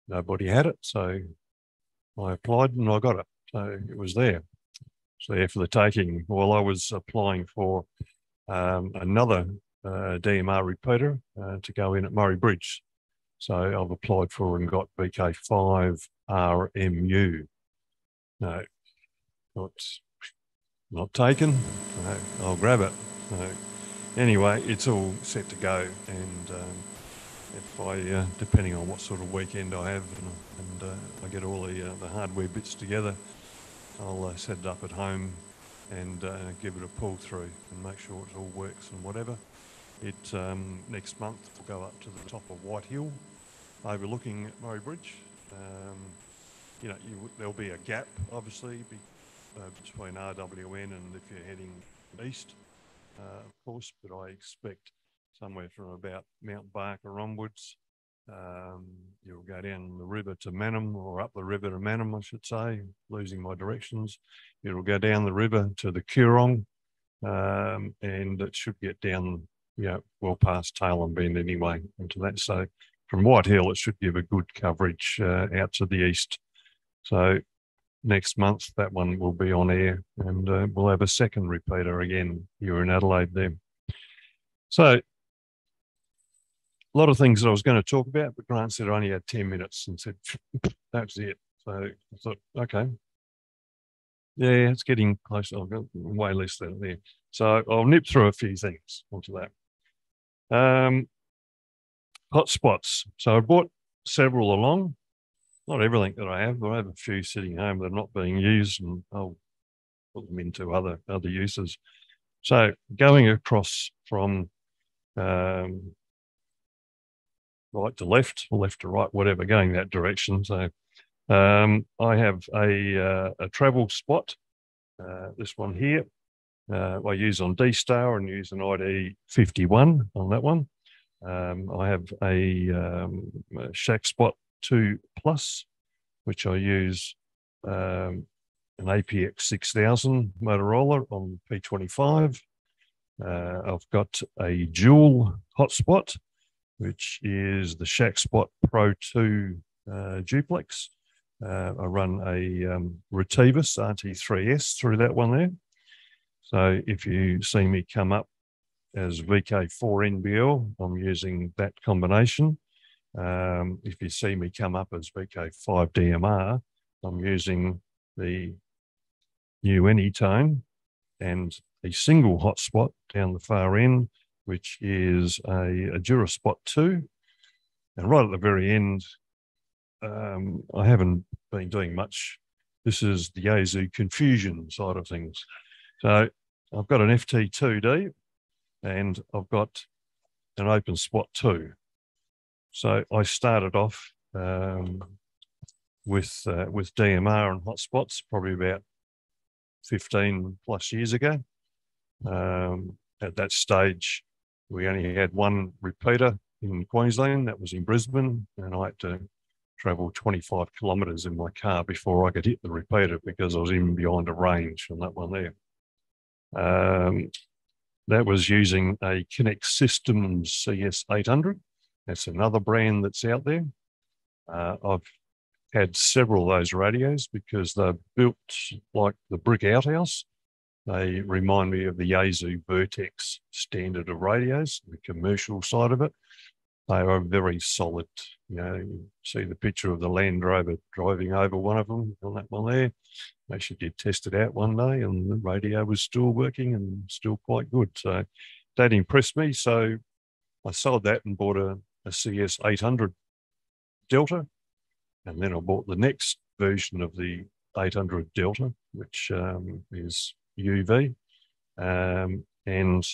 Nobody had it, so I applied and I got it. So it was there. So there for the taking. While I was applying for um, another uh, DMR repeater uh, to go in at Murray Bridge. So I've applied for and got VK5RMU. No, not, not taken. No, I'll grab it. No. Anyway, it's all set to go. And um, if I, uh, depending on what sort of weekend I have and, and uh, I get all the, uh, the hardware bits together, I'll uh, set it up at home and uh, give it a pull through and make sure it all works and whatever. It um, next month will go up to the top of White Hill, overlooking Murray Bridge. Um, you know, you, there'll be a gap, obviously, be, uh, between RWN and if you're heading east, uh, of course. But I expect somewhere from about Mount Barker onwards, um, you'll go down the river to Mannum or up the river to Mannum, I should say, losing my directions. It'll go down the river to the Coorong, um, and it should get down know, well past Tailem Bend anyway into that. So from White Hill, it should give a good coverage uh, out to the east. So next month, that one will be on air and uh, we'll have a second repeater again here in Adelaide there. So a lot of things that I was going to talk about, but Grant said I only had 10 minutes and said, that's it. So I thought, okay. Yeah, it's getting close. I've got way less than there. So I'll nip through a few things onto that. Um, hotspots. So I brought several along. Not everything that I have, but I have a few sitting home that are not being used, and I'll put them into other other uses. So going across from um, right to left, left to right, whatever, going that direction. So um, I have a, uh, a travel spot, uh, this one here, uh, I use on D-Star and use an ID 51 on that one. Um, I have a, um, a ShackSpot 2 Plus, which I use um, an APX 6000 Motorola on P25. Uh, I've got a dual hotspot, which is the ShackSpot Pro 2 uh, duplex Uh, I run a um, Retevis RT3S through that one there. So if you see me come up as VK4NBL, I'm using that combination. Um, if you see me come up as VK5DMR, I'm using the new Anytone and a single hotspot down the far end, which is a, a DuraSpot 2. And right at the very end, um, I haven't been doing much. This is the Yaesu confusion side of things. So I've got an FT2D and I've got an open spot 2. So I started off um, with uh, with DMR and hotspots probably about 15 plus years ago. Um, at that stage, we only had one repeater in Queensland, that was in Brisbane, and I had to travel 25 kilometres in my car before I could hit the repeater because I was even beyond a range on that one there. Um, that was using a Connect Systems CS800. That's another brand that's out there. Uh, I've had several of those radios because they're built like the brick outhouse. They remind me of the Yaesu Vertex standard of radios, the commercial side of it. They are very solid. You know, you see the picture of the Land Rover driving over one of them on that one there. I actually did test it out one day and the radio was still working and still quite good. So that impressed me. So I sold that and bought a, a CS 800 Delta and then I bought the next version of the 800 Delta, which um, is UV. Um, and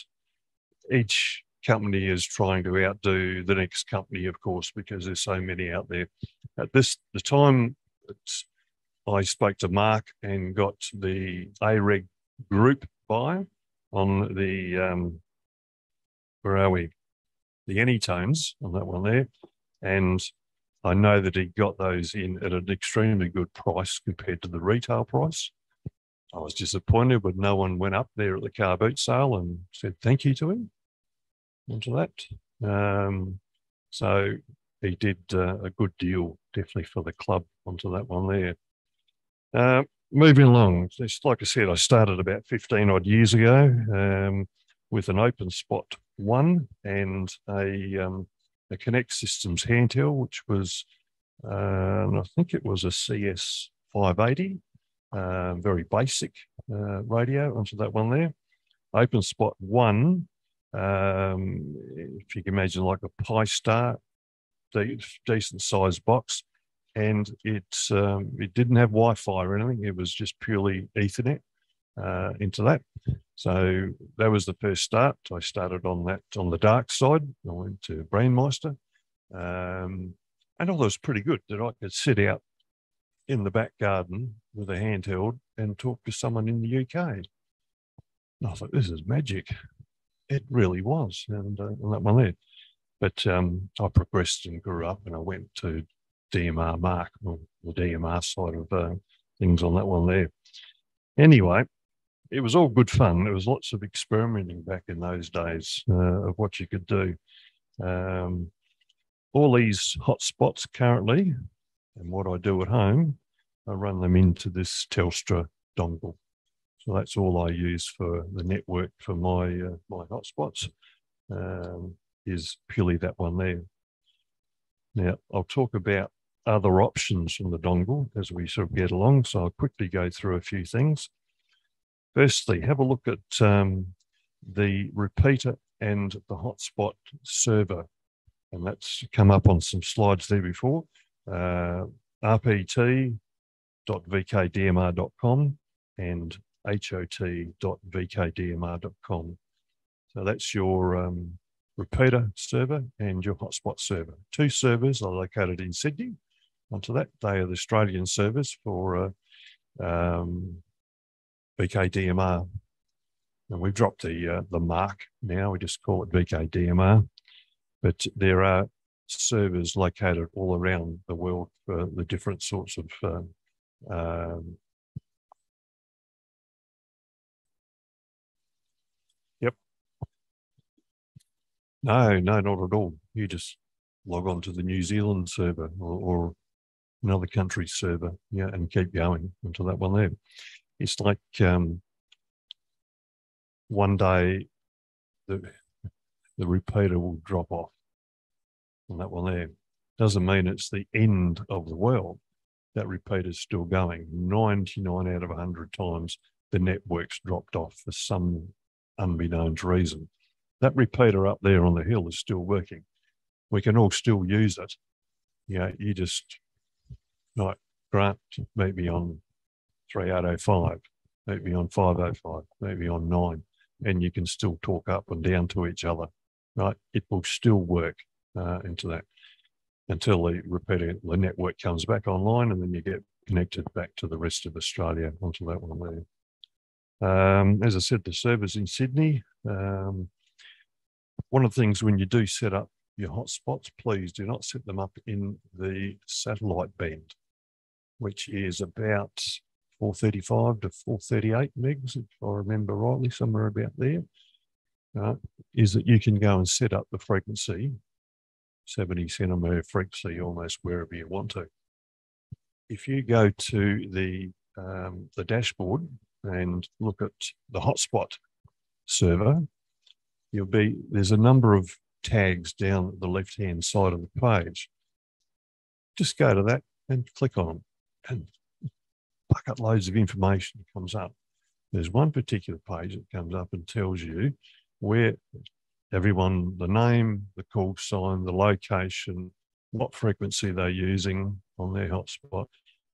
each company is trying to outdo the next company, of course, because there's so many out there. At this the time I spoke to Mark and got the AREG group buy on the um, where are we? The Anytones on that one there. And I know that he got those in at an extremely good price compared to the retail price. I was disappointed, but no one went up there at the car boot sale and said thank you to him onto that. Um, so he did uh, a good deal, definitely for the club onto that one there. Uh, moving along, like I said, I started about 15 odd years ago um, with an open spot one and a um, a Connect Systems handheld, which was, uh, I think it was a CS 580, uh, very basic uh, radio onto that one there. Open Spot 1, um, if you can imagine like a Pi Star, de- decent sized box. And it, um, it didn't have Wi Fi or anything, it was just purely Ethernet uh, into that. So that was the first start. I started on that on the dark side. I went to Brandmeister. Um, and all was pretty good that I could sit out in the back garden with a handheld and talk to someone in the UK. And I thought, this is magic. It really was. And, uh, and that one there. But um, I progressed and grew up and I went to DMR MARC, the DMR side of uh, things on that one there. Anyway, it was all good fun. There was lots of experimenting back in those days uh, of what you could do. Um, all these hotspots currently, and what I do at home, I run them into this Telstra dongle. So that's all I use for the network for my uh, my hotspots. Um, is purely that one there. Now I'll talk about other options from the dongle as we sort of get along. So I'll quickly go through a few things. Firstly, have a look at um, the repeater and the hotspot server. And that's come up on some slides there before. Uh, rpt.vkdmr.com and hot.vkdmr.com. So that's your um, repeater server and your hotspot server. Two servers are located in Sydney. Onto that, they are the Australian service for uh, um, VKDMR. And we've dropped the uh, the mark now. We just call it VKDMR. But there are servers located all around the world for the different sorts of um, um, Yep. No, no, not at all. You just log on to the New Zealand server or, or another country's server, yeah, and keep going until that one there. It's like um, one day the the repeater will drop off on that one there. Doesn't mean it's the end of the world. That repeater's still going. 99 out of 100 times the network's dropped off for some unbeknownst reason. That repeater up there on the hill is still working. We can all still use it. Yeah, you just like Grant, maybe on 3805, maybe on 505, maybe on 9, and you can still talk up and down to each other, right? It will still work uh, into that until the repeater, the network comes back online, and then you get connected back to the rest of Australia onto that one there. Um, as I said, the servers in Sydney. Um, one of the things when you do set up your hotspots, please do not set them up in the satellite band, which is about 435 to 438 megs, if I remember rightly, somewhere about there. Uh, is that you can go and set up the frequency, 70 centimeter frequency, almost wherever you want to. If you go to the um, the dashboard and look at the hotspot server, you'll be there's a number of tags down the left hand side of the page. Just go to that and click on them, and bucket loads of information comes up. There's one particular page that comes up and tells you where everyone, the name, the call sign, the location, what frequency they're using on their hotspot,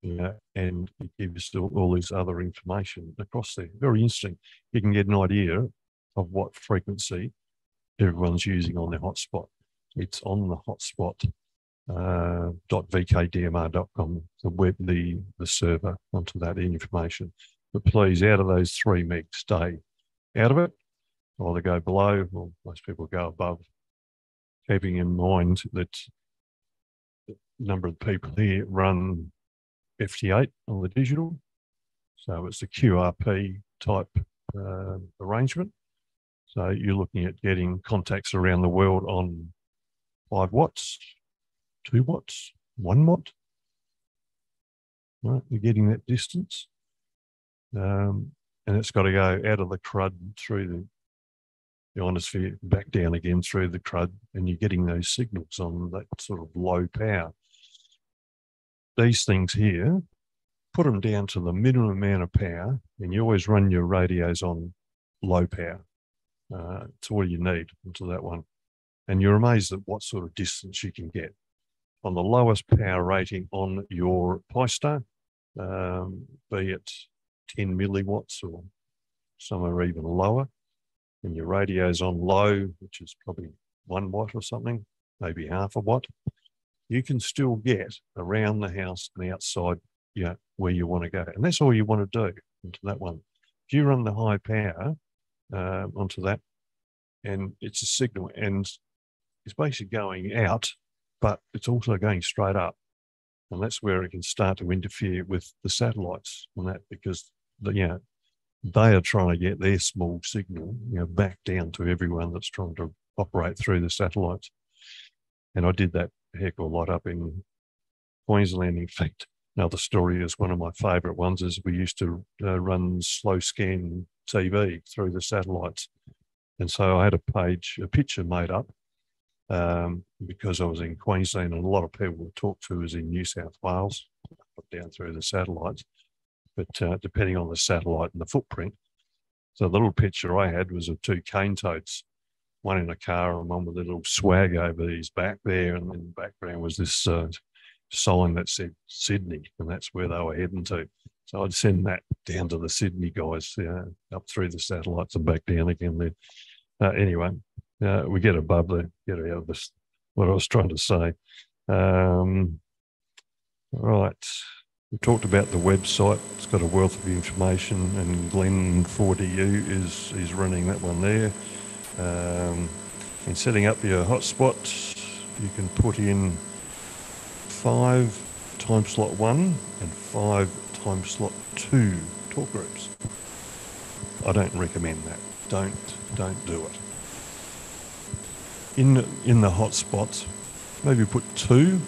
you know, and it gives all, all this other information across there. Very interesting. You can get an idea of what frequency everyone's using on their hotspot. It's on the hotspot uh, .vkdmr.com, the web, the, the server onto that information. But please, out of those three megs, stay out of it. Either go below, or most people go above, keeping in mind that the number of people here run FT8 on the digital. So it's a QRP type uh, arrangement. So you're looking at getting contacts around the world on five watts, two watts, one watt. Right, you're getting that distance. Um, and it's got to go out of the crud through the, the ionosphere, back down again through the crud, and you're getting those signals on that sort of low power. These things here, put them down to the minimum amount of power, and you always run your radios on low power. Uh, it's all you need into that one. And you're amazed at what sort of distance you can get. On the lowest power rating on your Pi-Star, um, be it 10 milliwatts or somewhere even lower, and your radio's on low, which is probably one watt or something, maybe half a watt, you can still get around the house and outside you know, where you want to go. And that's all you want to do into that one. If you run the high power uh, onto that, and it's a signal, and it's basically going out, but it's also going straight up. And that's where it can start to interfere with the satellites on that because the, you know, they are trying to get their small signal, you know, back down to everyone that's trying to operate through the satellites. And I did that heck of a lot up in Queensland. In fact, another story is one of my favourite ones is we used to uh, run slow scan TV through the satellites. And so I had a page, a picture made up um, because I was in Queensland and a lot of people to talk to was in New South Wales, down through the satellites. But uh, depending on the satellite and the footprint, so the little picture I had was of two cane toads, one in a car and one with a little swag over his back there. And in the background was this uh, sign that said Sydney, and that's where they were heading to. So I'd send that down to the Sydney guys, uh, up through the satellites and back down again there. Uh, anyway, uh, we get above the, get out of this, what I was trying to say. Um, right. We talked about the website. It's got a wealth of information, and Glenn 4DU is, is running that one there. Um, in setting up your hotspot, you can put in five time slot one and five time slot two talk groups. I don't recommend that. Don't don't do it. In in the hotspots, maybe put two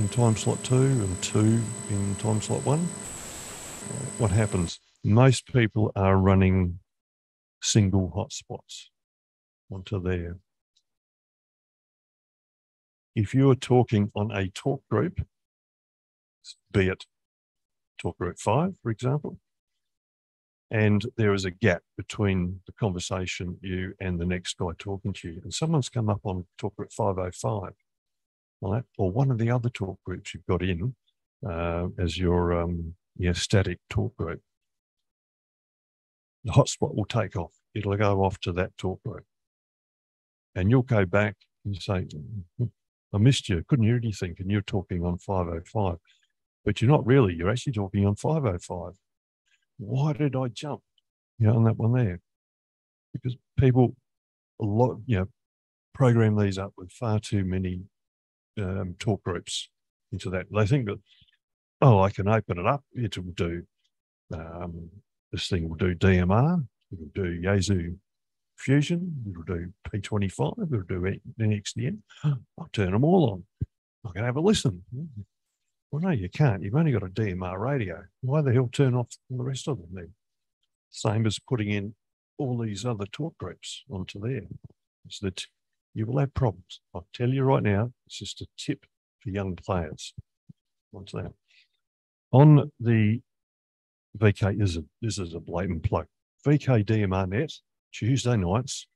in time slot two and two in time slot one, uh, what happens? Most people are running single hotspots onto there. If you are talking on a talk group, be it talk group five, for example, and there is a gap between the conversation you and the next guy talking to you, and someone's come up on talk group 505, right? or one of the other talk groups you've got in uh, as your, um, your static talk group, the hotspot will take off. It'll go off to that talk group. And you'll go back and say, I missed you, couldn't hear anything, and you're talking on 505. But you're not really, you're actually talking on 505. Why did I jump? You know, on that one there. Because people a lot, you know, program these up with far too many um, talk groups into that. They think that, oh, I can open it up, it will do um, this thing will do DMR, it'll do Yaesu Fusion, it'll do P25, it'll do NXDN. <gasps> I'll turn them all on. I can have a listen. Well, no, you can't. You've only got a DMR radio. Why the hell turn off the rest of them then? Same as putting in all these other talk groups onto there. So that you will have problems. I'll tell you right now, it's just a tip for young players. What's that? On the VK, this is a, this is a blatant plug. VK DMR net, Tuesday nights,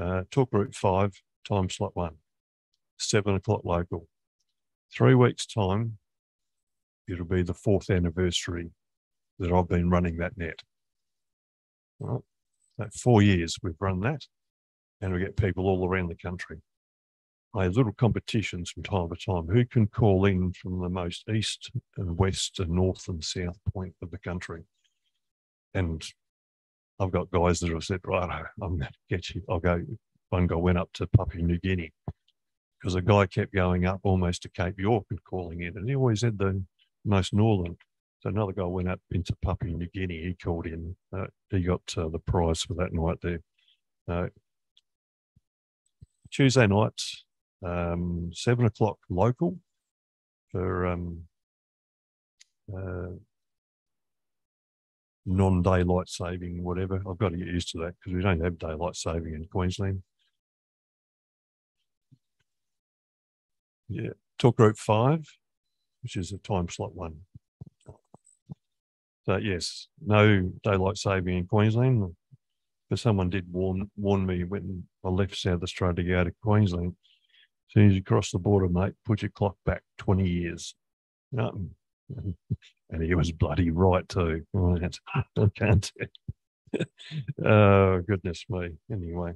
uh, talk group five, time slot one, seven o'clock local. Three weeks' time, it'll be the fourth anniversary that I've been running that net. Right? That four years we've run that, and we get people all around the country. I have little competitions from time to time. Who can call in from the most east and west and north and south point of the country? And I've got guys that have said, right, I'm going to get you. I'll go. One guy went up to Papua New Guinea because a guy kept going up almost to Cape York and calling in, and he always had the most northern. So another guy went up into Papua New Guinea. He called in. Uh, he got uh, the prize for that night there. Uh, Tuesday night, um, seven o'clock local for um, uh, non-daylight saving, whatever. I've got to get used to that because we don't have daylight saving in Queensland. Yeah, talk group five which is a time slot one. So yes, no daylight saving in Queensland. But someone did warn warn me when I left South Australia to go to Queensland. As soon as you cross the border, mate, put your clock back 20 years. Um, <laughs> and he was bloody right too. <laughs> I can't. <laughs> oh goodness me. Anyway.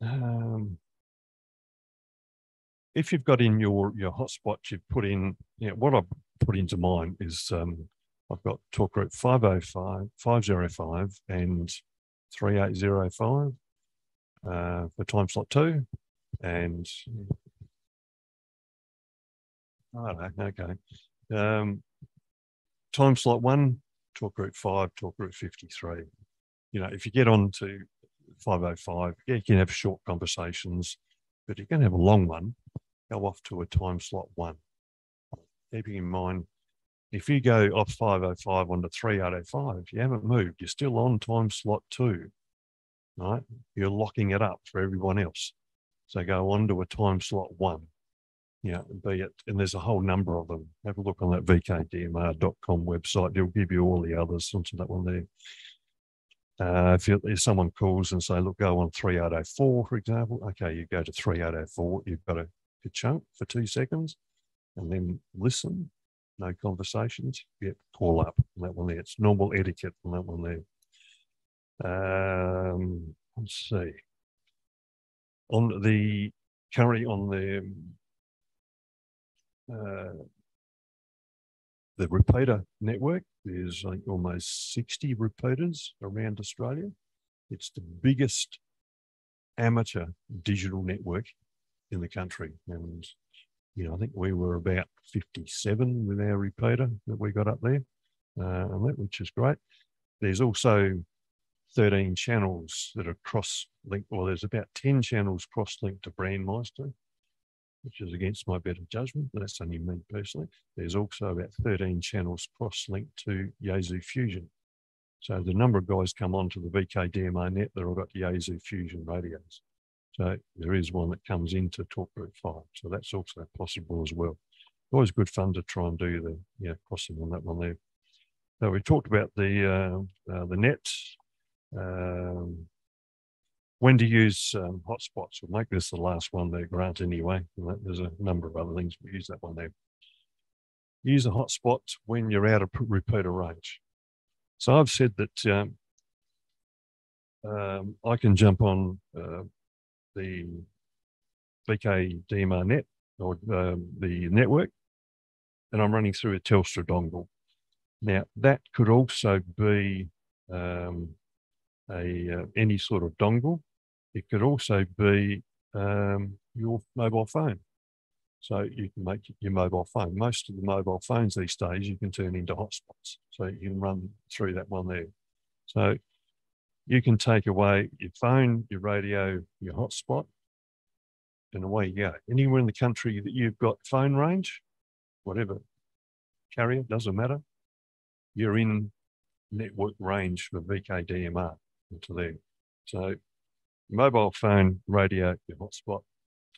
Um, if you've got in your your hotspot, you've put in, you know, what I've put into mine is um, I've got talk group 505, 505 and 3805 uh, for time slot two. And I don't know, okay. Um, time slot one, talk group five, talk group 53. You know, if you get on to 505, yeah, you can have short conversations, but you're going to have a long one go off to a time slot one. Keeping in mind, if you go off 505 onto 3805, you haven't moved. You're still on time slot two, right? You're locking it up for everyone else. So go on to a time slot one. Yeah, be it, and there's a whole number of them. Have a look on that vkdmr.com website. It'll give you all the others onto that one there. Uh, if, you, if someone calls and say, look, go on 3804, for example, okay, you go to 3804, you've got to a chunk for two seconds and then listen. No conversations. Yet call up on that one there. It's normal etiquette on that one there. Um, let's see. On the currently on the uh, the repeater network, there's like almost 60 repeaters around Australia. It's the biggest amateur digital network in the country. And, you know, I think we were about 57 with our repeater that we got up there, uh, which is great. There's also 13 channels that are cross linked, well, there's about 10 channels cross linked to Brandmeister. Which is against my better judgment, that's only me personally. There's also about 13 channels cross-linked to Yaesu Fusion. So the number of guys come onto the VKDMR net that have got Yaesu Fusion radios. So there is one that comes into Talk Group 5. So that's also possible as well. Always good fun to try and do the yeah, crossing on that one there. So we talked about the uh, uh, the net, um, when to use um, hotspots. We'll make this the last one they Grant, anyway. There's a number of other things, we use that one there. Use a hotspot when you're out of repeater range. So I've said that um, um, I can jump on uh, the VK DMR net or um, the network, and I'm running through a Telstra dongle. Now that could also be um, a uh, any sort of dongle. It could also be um, your mobile phone. So you can make your mobile phone. Most of the mobile phones these days you can turn into hotspots. So you can run through that one there. So you can take away your phone, your radio, your hotspot, and away you go. Anywhere in the country that you've got phone range, whatever carrier, doesn't matter, you're in network range for VKDMR into there. So mobile phone, radio, your hotspot,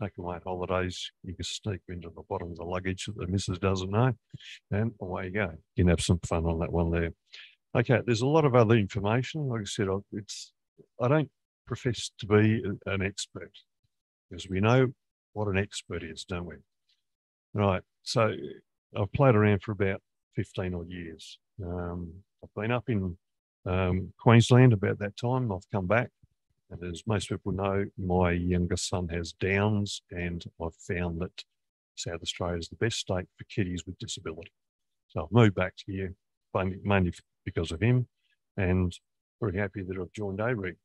take away holidays, you can sneak into the bottom of the luggage that the missus doesn't know, and away you go. You can have some fun on that one there. Okay, there's a lot of other information. Like I said, it's I don't profess to be an expert because we know what an expert is, don't we? Right. So I've played around for about 15 odd years. Um, I've been up in um, Queensland about that time. I've come back. And as most people know, my youngest son has Downs, and I've found that South Australia is the best state for kiddies with disability. So I've moved back to here mainly because of him, and very happy that I've joined AREG.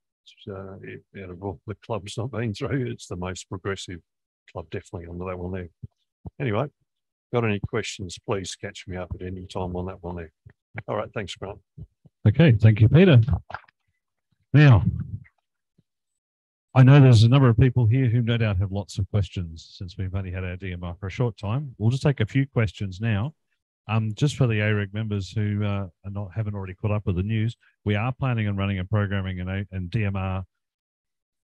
Uh, out of all the clubs I've been through, it's the most progressive club, definitely under that one there. Anyway, got any questions, please catch me up at any time on that one there. All right, thanks, Grant. Okay, thank you, Peter. Now, I know there's a number of people here who no doubt have lots of questions since we've only had our DMR for a short time. We'll just take a few questions now. Um, just for the AREG members who uh, are not haven't already caught up with the news, we are planning on running a programming and, and DMR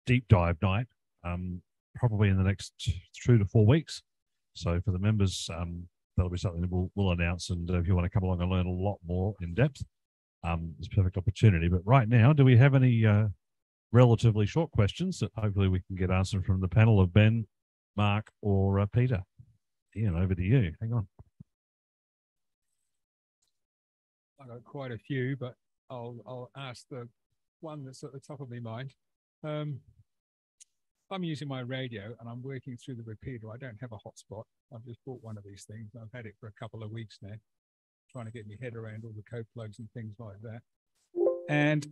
deep dive night, um, probably in the next two to four weeks. So for the members, um, that'll be something that we'll, we'll announce. And uh, if you want to come along and learn a lot more in depth, um, it's a perfect opportunity. But right now, do we have any uh, relatively short questions that hopefully we can get answered from the panel of Ben, Mark, or uh, Peter? Ian, over to you. Hang on. I got quite a few, but I'll I'll ask the one that's at the top of my mind. Um, I'm using my radio and I'm working through the repeater. I don't have a hotspot. I've just bought one of these things. I've had it for a couple of weeks now, trying to get my head around all the code plugs and things like that. And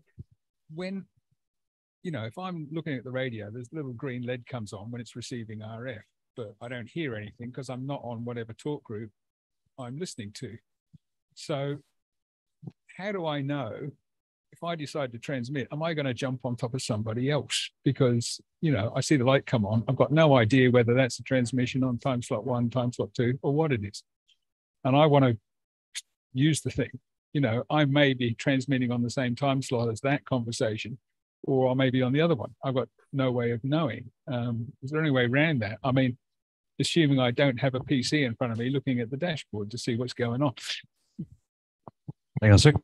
when, you know, if I'm looking at the radio, there's a little green LED comes on when it's receiving RF, but I don't hear anything because I'm not on whatever talk group I'm listening to. So how do I know if I decide to transmit, am I going to jump on top of somebody else? Because, you know, I see the light come on. I've got no idea whether that's a transmission on time slot one, time slot two, or what it is. And I want to use the thing. You know, I may be transmitting on the same time slot as that conversation, or I may be on the other one. I've got no way of knowing. Um, is there any way around that? I mean, assuming I don't have a PC in front of me looking at the dashboard to see what's going on. Hang on a sec.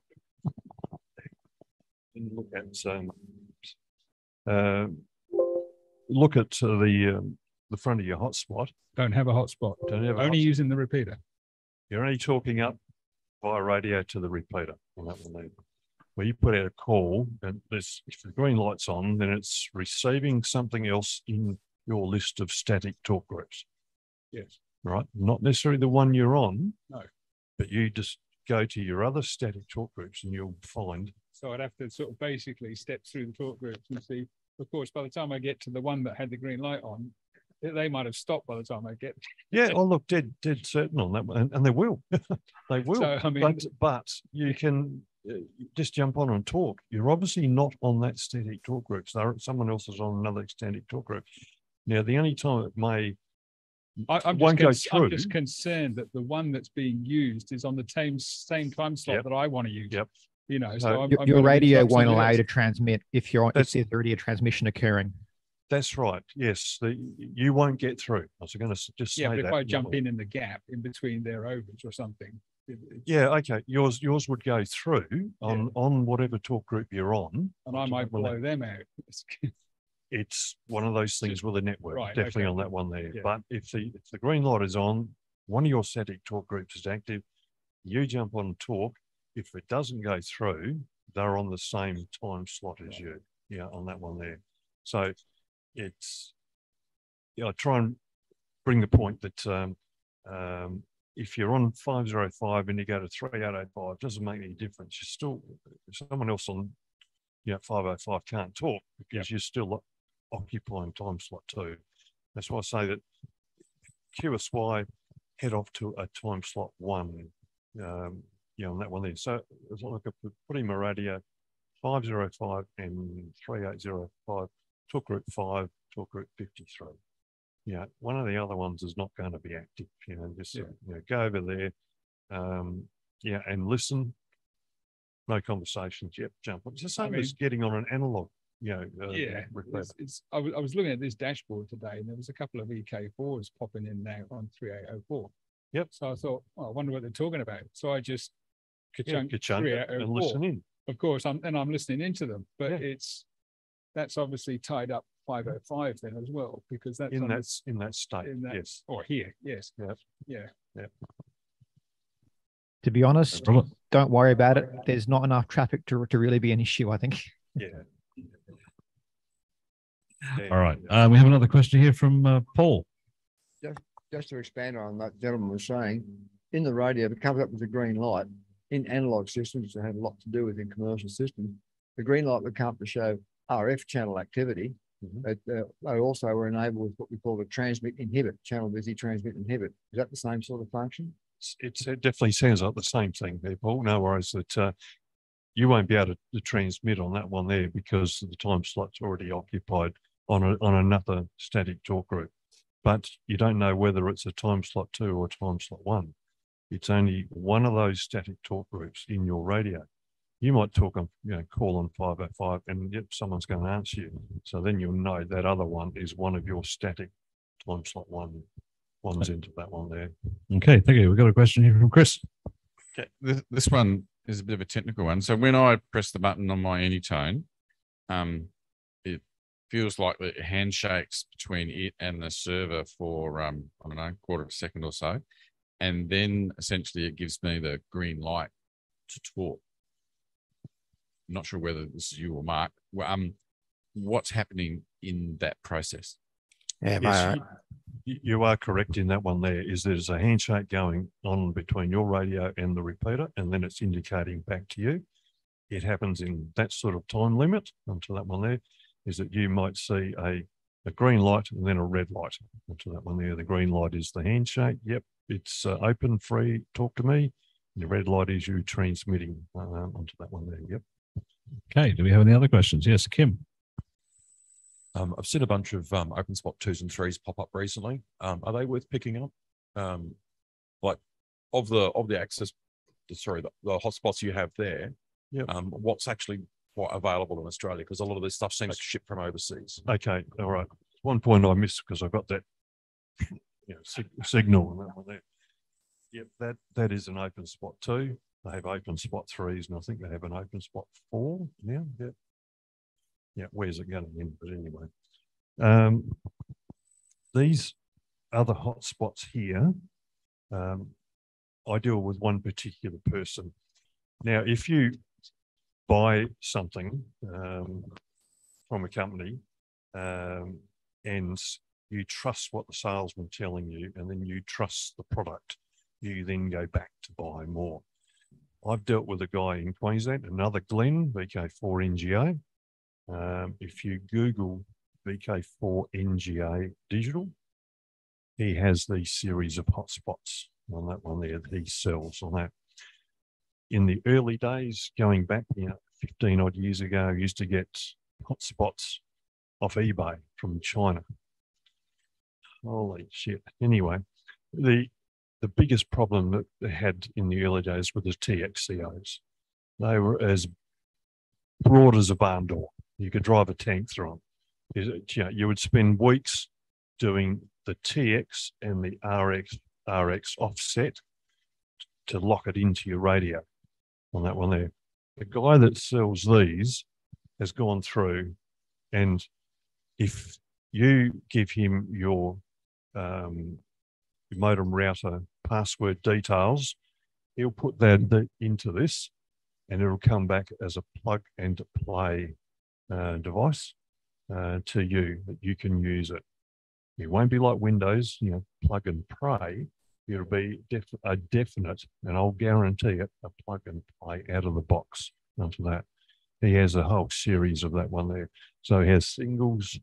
Look at um, uh, look at uh, the um, the front of your hotspot. Don't have a hotspot. Don't have only using the repeater. You're only talking up via radio to the repeater on that one there. Where you put out a call, and this if the green light's on, then it's receiving something else in your list of static talk groups. Yes. Right. Not necessarily the one you're on. No. But you just go to your other static talk groups and you'll find. So I'd have to sort of basically step through the talk groups and see. Of course, by the time I get to the one that had the green light on, they might have stopped by the time I get. Yeah, oh look, dead, dead certain on that one, and, and they will, <laughs> they will. So, I mean, but, but you can just jump on and talk. You're obviously not on that static talk group. So someone else is on another static talk group. Now, the only time it may I, I'm, Won't just go con- I'm just through. concernned that the one that's being used is on the same same time slot Yep. that I want to use. Yep. You know, so So I'm, Your, I'm your radio won't somebody allow you to transmit if you're on, if there's already a transmission occurring. That's right. Yes, the, you won't get through. I was going to just say Yeah, but if that. I jump in in the gap in between their overs or something. Yeah, okay. Yours yours would go through on on whatever talk group you're on. And I might that blow them out. <laughs> It's one of those things with a network, Right, definitely okay. on that one there. Yeah. But if the if the green light is on, one of your static talk groups is active, you jump on talk. If it doesn't go through, they're on the same time slot as you. Yeah, on that one there. So it's yeah, I try and bring the point that um, um, if you're on 505 and you go to 3805, it doesn't make any difference. You're still, someone else on you know, 505 can't talk because you're still occupying time slot two. That's why I say that QSY head off to a time slot one, um, you know, on that one there. So as long as I could put in my radio 505 and 3805, talk group five, talk group 53 yeah, one of the other ones is not going to be active. You know, just Yeah. you know, go over there, um, yeah, and listen. No conversations. Yep, jump. on. It's the same mean- as getting on an analog. You know, uh, yeah, it's, it's, I, was, I was looking at this dashboard today, and there was a couple of VK4s popping in now on 3804. Yep. So I thought, oh, I wonder what they're talking about. So I just Yeah, ka-chunk ka-chunk it and listen in. Of course, I'm and I'm listening into them, but Yeah. it's that's obviously tied up 505 then as well because that's in that in that state. in that- yes. or here, yes, Yep. yeah. To be honest, Brilliant. don't worry about it. There's not enough traffic to, to really be an issue, I think. Yeah. <laughs> All right. Uh, we have another question here from uh, Paul. just to expand on that gentleman was saying, in the radio, if it comes up with a green light, in analog systems that have a lot to do with in commercial systems, the green light would come up to show RF channel activity. Mhm. But uh, they also were enabled with what we call the transmit inhibit, channel busy transmit inhibit. Is that the same sort of function? It's, it's, it definitely sounds like the same thing there, Paul. No worries that uh, you won't be able to, to transmit on that one there because the time slot's already occupied on a, on another static talk group. But you don't know whether it's a time slot two or time slot one. It's only one of those static talk groups in your radio. You might talk on, you know, call on 505 and yep, someone's going to answer you. So then you'll know that other one is one of your static time slot one ones into that one there. Okay, thank you. We've got a question here from Chris. Okay, this, this one is a bit of a technical one. So when I press the button on my Anytone, um, it feels like it handshakes between it and the server for um, I don't know, quarter of a second or so, and then essentially it gives me the green light to talk. I'm not sure whether this is you or Mark. Um, what's happening in that process? Yeah, Yes, mate. you, you are correct in that one there, is there's a handshake going on between your radio and the repeater, and then it's indicating back to you. It happens in that sort of time limit onto that one there, is that you might see a, a green light and then a red light onto that one there. The green light is the handshake. Yep, it's uh, open, free, talk to me. The red light is you transmitting uh, onto that one there. Yep. Okay, do we have any other questions? Yes, Kim. Um, I've seen a bunch of um, open spot twos and threes pop up recently. Um, are they worth picking up? Um, like of the of the access, the, sorry, the, the hotspots you have there. Yep. Um, what's actually what available in Australia? Because a lot of this stuff seems to ship from overseas. Okay, all right. One point I missed because I got that you know, sig- signal on that one there. Yep, that that is an open spot two. They have open spot threes, and I think they have an open spot four now. Yep. Yeah, where's it going in? But anyway, um, these other hotspots here, um, I deal with one particular person. Now, if you buy something um, from a company um, and you trust what the salesman telling you, and then you trust the product, you then go back to buy more. I've dealt with a guy in Queensland, another Glenn, VK4 NGA. Um, if you Google VK4 NGA digital, he has these series of hotspots on that one there that he sells on that. In the early days, going back, you know, 15 odd years ago, I used to get hotspots off eBay from China. holy shit. Anyway, the the biggest problem that they had in the early days were the TCXOs. They were as broad as a barn door. You could drive a tank through them. You, know, you would spend weeks doing the TX and the RX RX offset to lock it into your radio on that one there. The guy that sells these has gone through and if you give him your um, modem router password details, he'll put that into this and it'll come back as a plug and play uh, device uh, to you that you can use it. It won't be like Windows, you know, plug and pray. It'll be def- a definite, and I'll guarantee it, a plug and play out of the box onto that. He has a whole series of that one there. So he has singles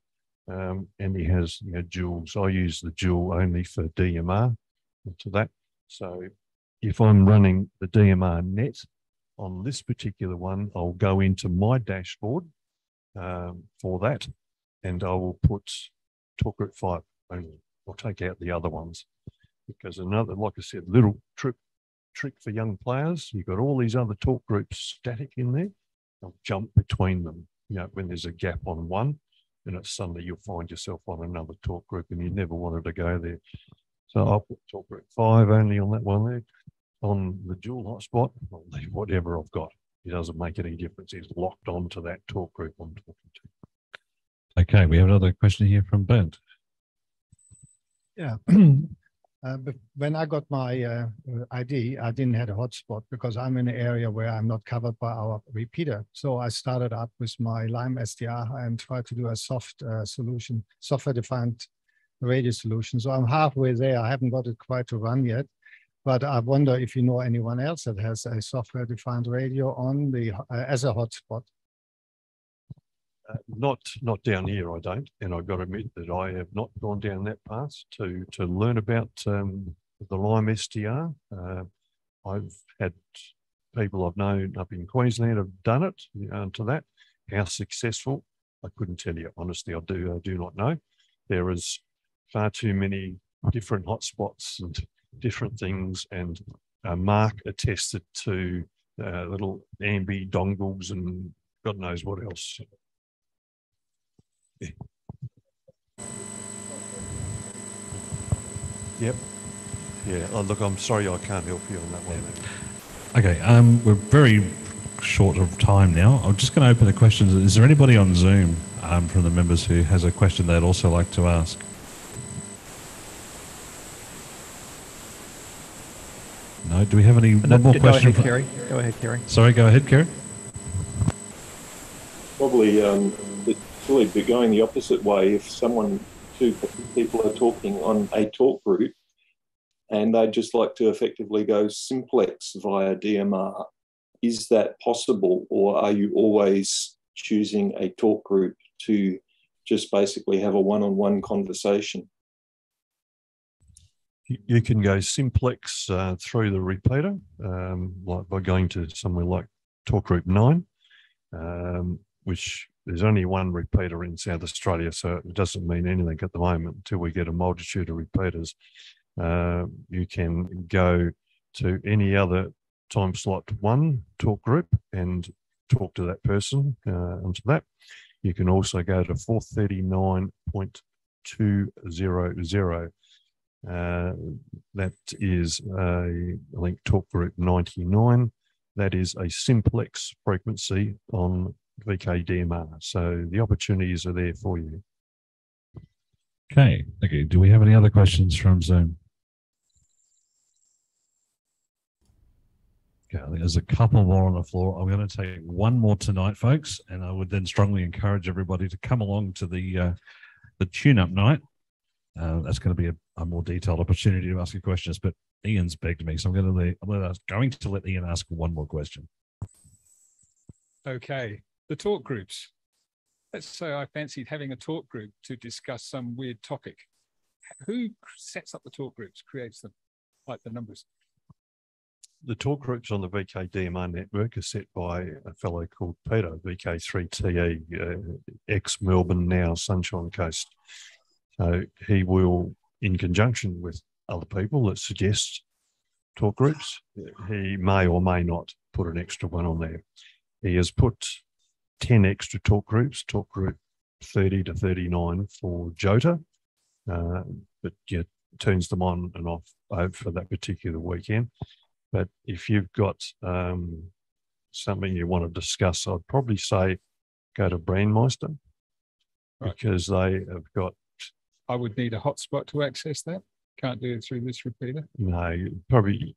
um, and he has you know. I use the dual only for DMR to that. So if I'm running the DMR net on this particular one, I'll go into my dashboard um, for that and I will put talk group 5 only. I'll take out the other ones because another, like I said, little trick trick for young players. You've got all these other talk groups static in there. I'll jump between them. You know, when there's a gap on one, and it's suddenly you'll find yourself on another talk group and you never wanted to go there. So I'll put talk group five only on that one there. On the dual hotspot, I'll leave whatever I've got. It doesn't make any difference. It's locked onto that talk group I'm talking to. Okay, we have another question here from Bernd. Yeah. <clears throat> Uh, but when I got my uh, ID, I didn't have a hotspot because I'm in an area where I'm not covered by our repeater. So I started up with my Lime SDR and tried to do a soft uh, solution, software-defined radio solution. So I'm halfway there. I haven't got it quite to run yet, but I wonder if you know anyone else that has a software-defined radio on the uh, as a hotspot. Uh, not not down here, I don't, and I've got to admit that I have not gone down that path to to learn about um, the Lime SDR. Uh, I've had people I've known up in Queensland have done it uh, to that. How successful? I couldn't tell you honestly. I do I do not know. There is far too many different hotspots and different things, and uh, Mark attested to uh, little AMBE dongles and God knows what else. Yep. Yeah. Oh, look, I'm sorry I can't help you on that one. Okay, um, we're very short of time now. I'm just going to open the questions. Is there anybody on Zoom um, from the members who has a question they'd also like to ask? No. Do we have any No, one more go question? ahead, Kerry. Go ahead, Kerry. Sorry, go ahead, Kerry. Probably um, be going the opposite way. If someone, two people are talking on a talk group and they'd just like to effectively go simplex via DMR, is that possible or are you always choosing a talk group to just basically have a one on one conversation? You- You can go simplex uh, through the repeater, um, like by going to somewhere like Talk Group 9, um, which there's only one repeater in South Australia, so it doesn't mean anything at the moment until we get a multitude of repeaters. Uh, you can go to any other time slot one talk group and talk to that person uh, onto that. You can also go to 439.200. Uh, that is a, I think, talk group 99. That is a simplex frequency on VKDMR. So the opportunities are there for you. Okay, okay. Do we have any other questions from Zoom? Okay, I think there's a couple more on the floor. I'm going to take one more tonight, folks, and I would then strongly encourage everybody to come along to the uh, the tune-up night. Uh, that's going to be a, a more detailed opportunity to ask you questions. But Ian's begged me, so I'm going to let, I'm going to let Ian ask one more question. Okay, the talk groups. Let's say I fancied having a talk group to discuss some weird topic. Who sets up the talk groups, creates them, like the numbers? The talk groups on the VKDMR network are set by a fellow called Peter, VK3TE, uh, ex Melbourne, now Sunshine Coast. So he will in conjunction with other people that suggest talk groups, he may or may not put an extra one on there. He has put 10 extra talk groups, talk group 30 to 39 for Jota, uh, but yeah, turns them on and off for that particular weekend. But if you've got um, something you want to discuss, I'd probably say go to Brandmeister Right. because they have got I would need a hotspot to access that. Can't do it through this repeater. you know, probably,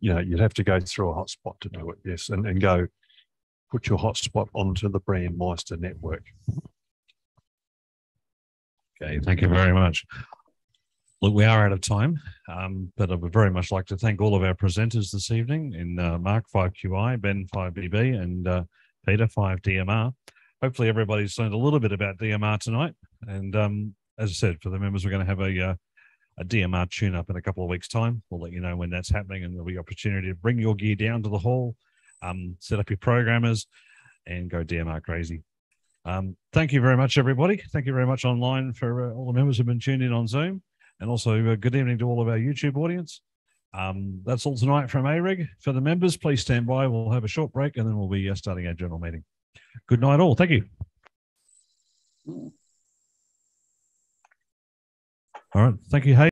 you know, you'd have to go through a hotspot to do it, yes, and, and go put your hotspot onto the Brandmeister network. Okay, thank you very much. Look, we are out of time, um, but I would very much like to thank all of our presenters this evening in uh, Mark 5QI, Ben 5BB, and uh, Peter 5DMR. Hopefully, everybody's learned a little bit about DMR tonight. And um, as I said, for the members, we're going to have a, uh, a DMR tune up in a couple of weeks' time. We'll let you know when that's happening, and there'll be opportunity to bring your gear down to the hall, um, set up your programmers, and go DMR crazy. Um, thank you very much, everybody. Thank you very much online for uh, all the members who've been tuned in on Zoom. And also, uh, good evening to all of our YouTube audience. Um, that's all tonight from AREG. For the members, please stand by. We'll have a short break and then we'll be uh, starting our general meeting. Good night, all. Thank you. All right. Thank you, Hay.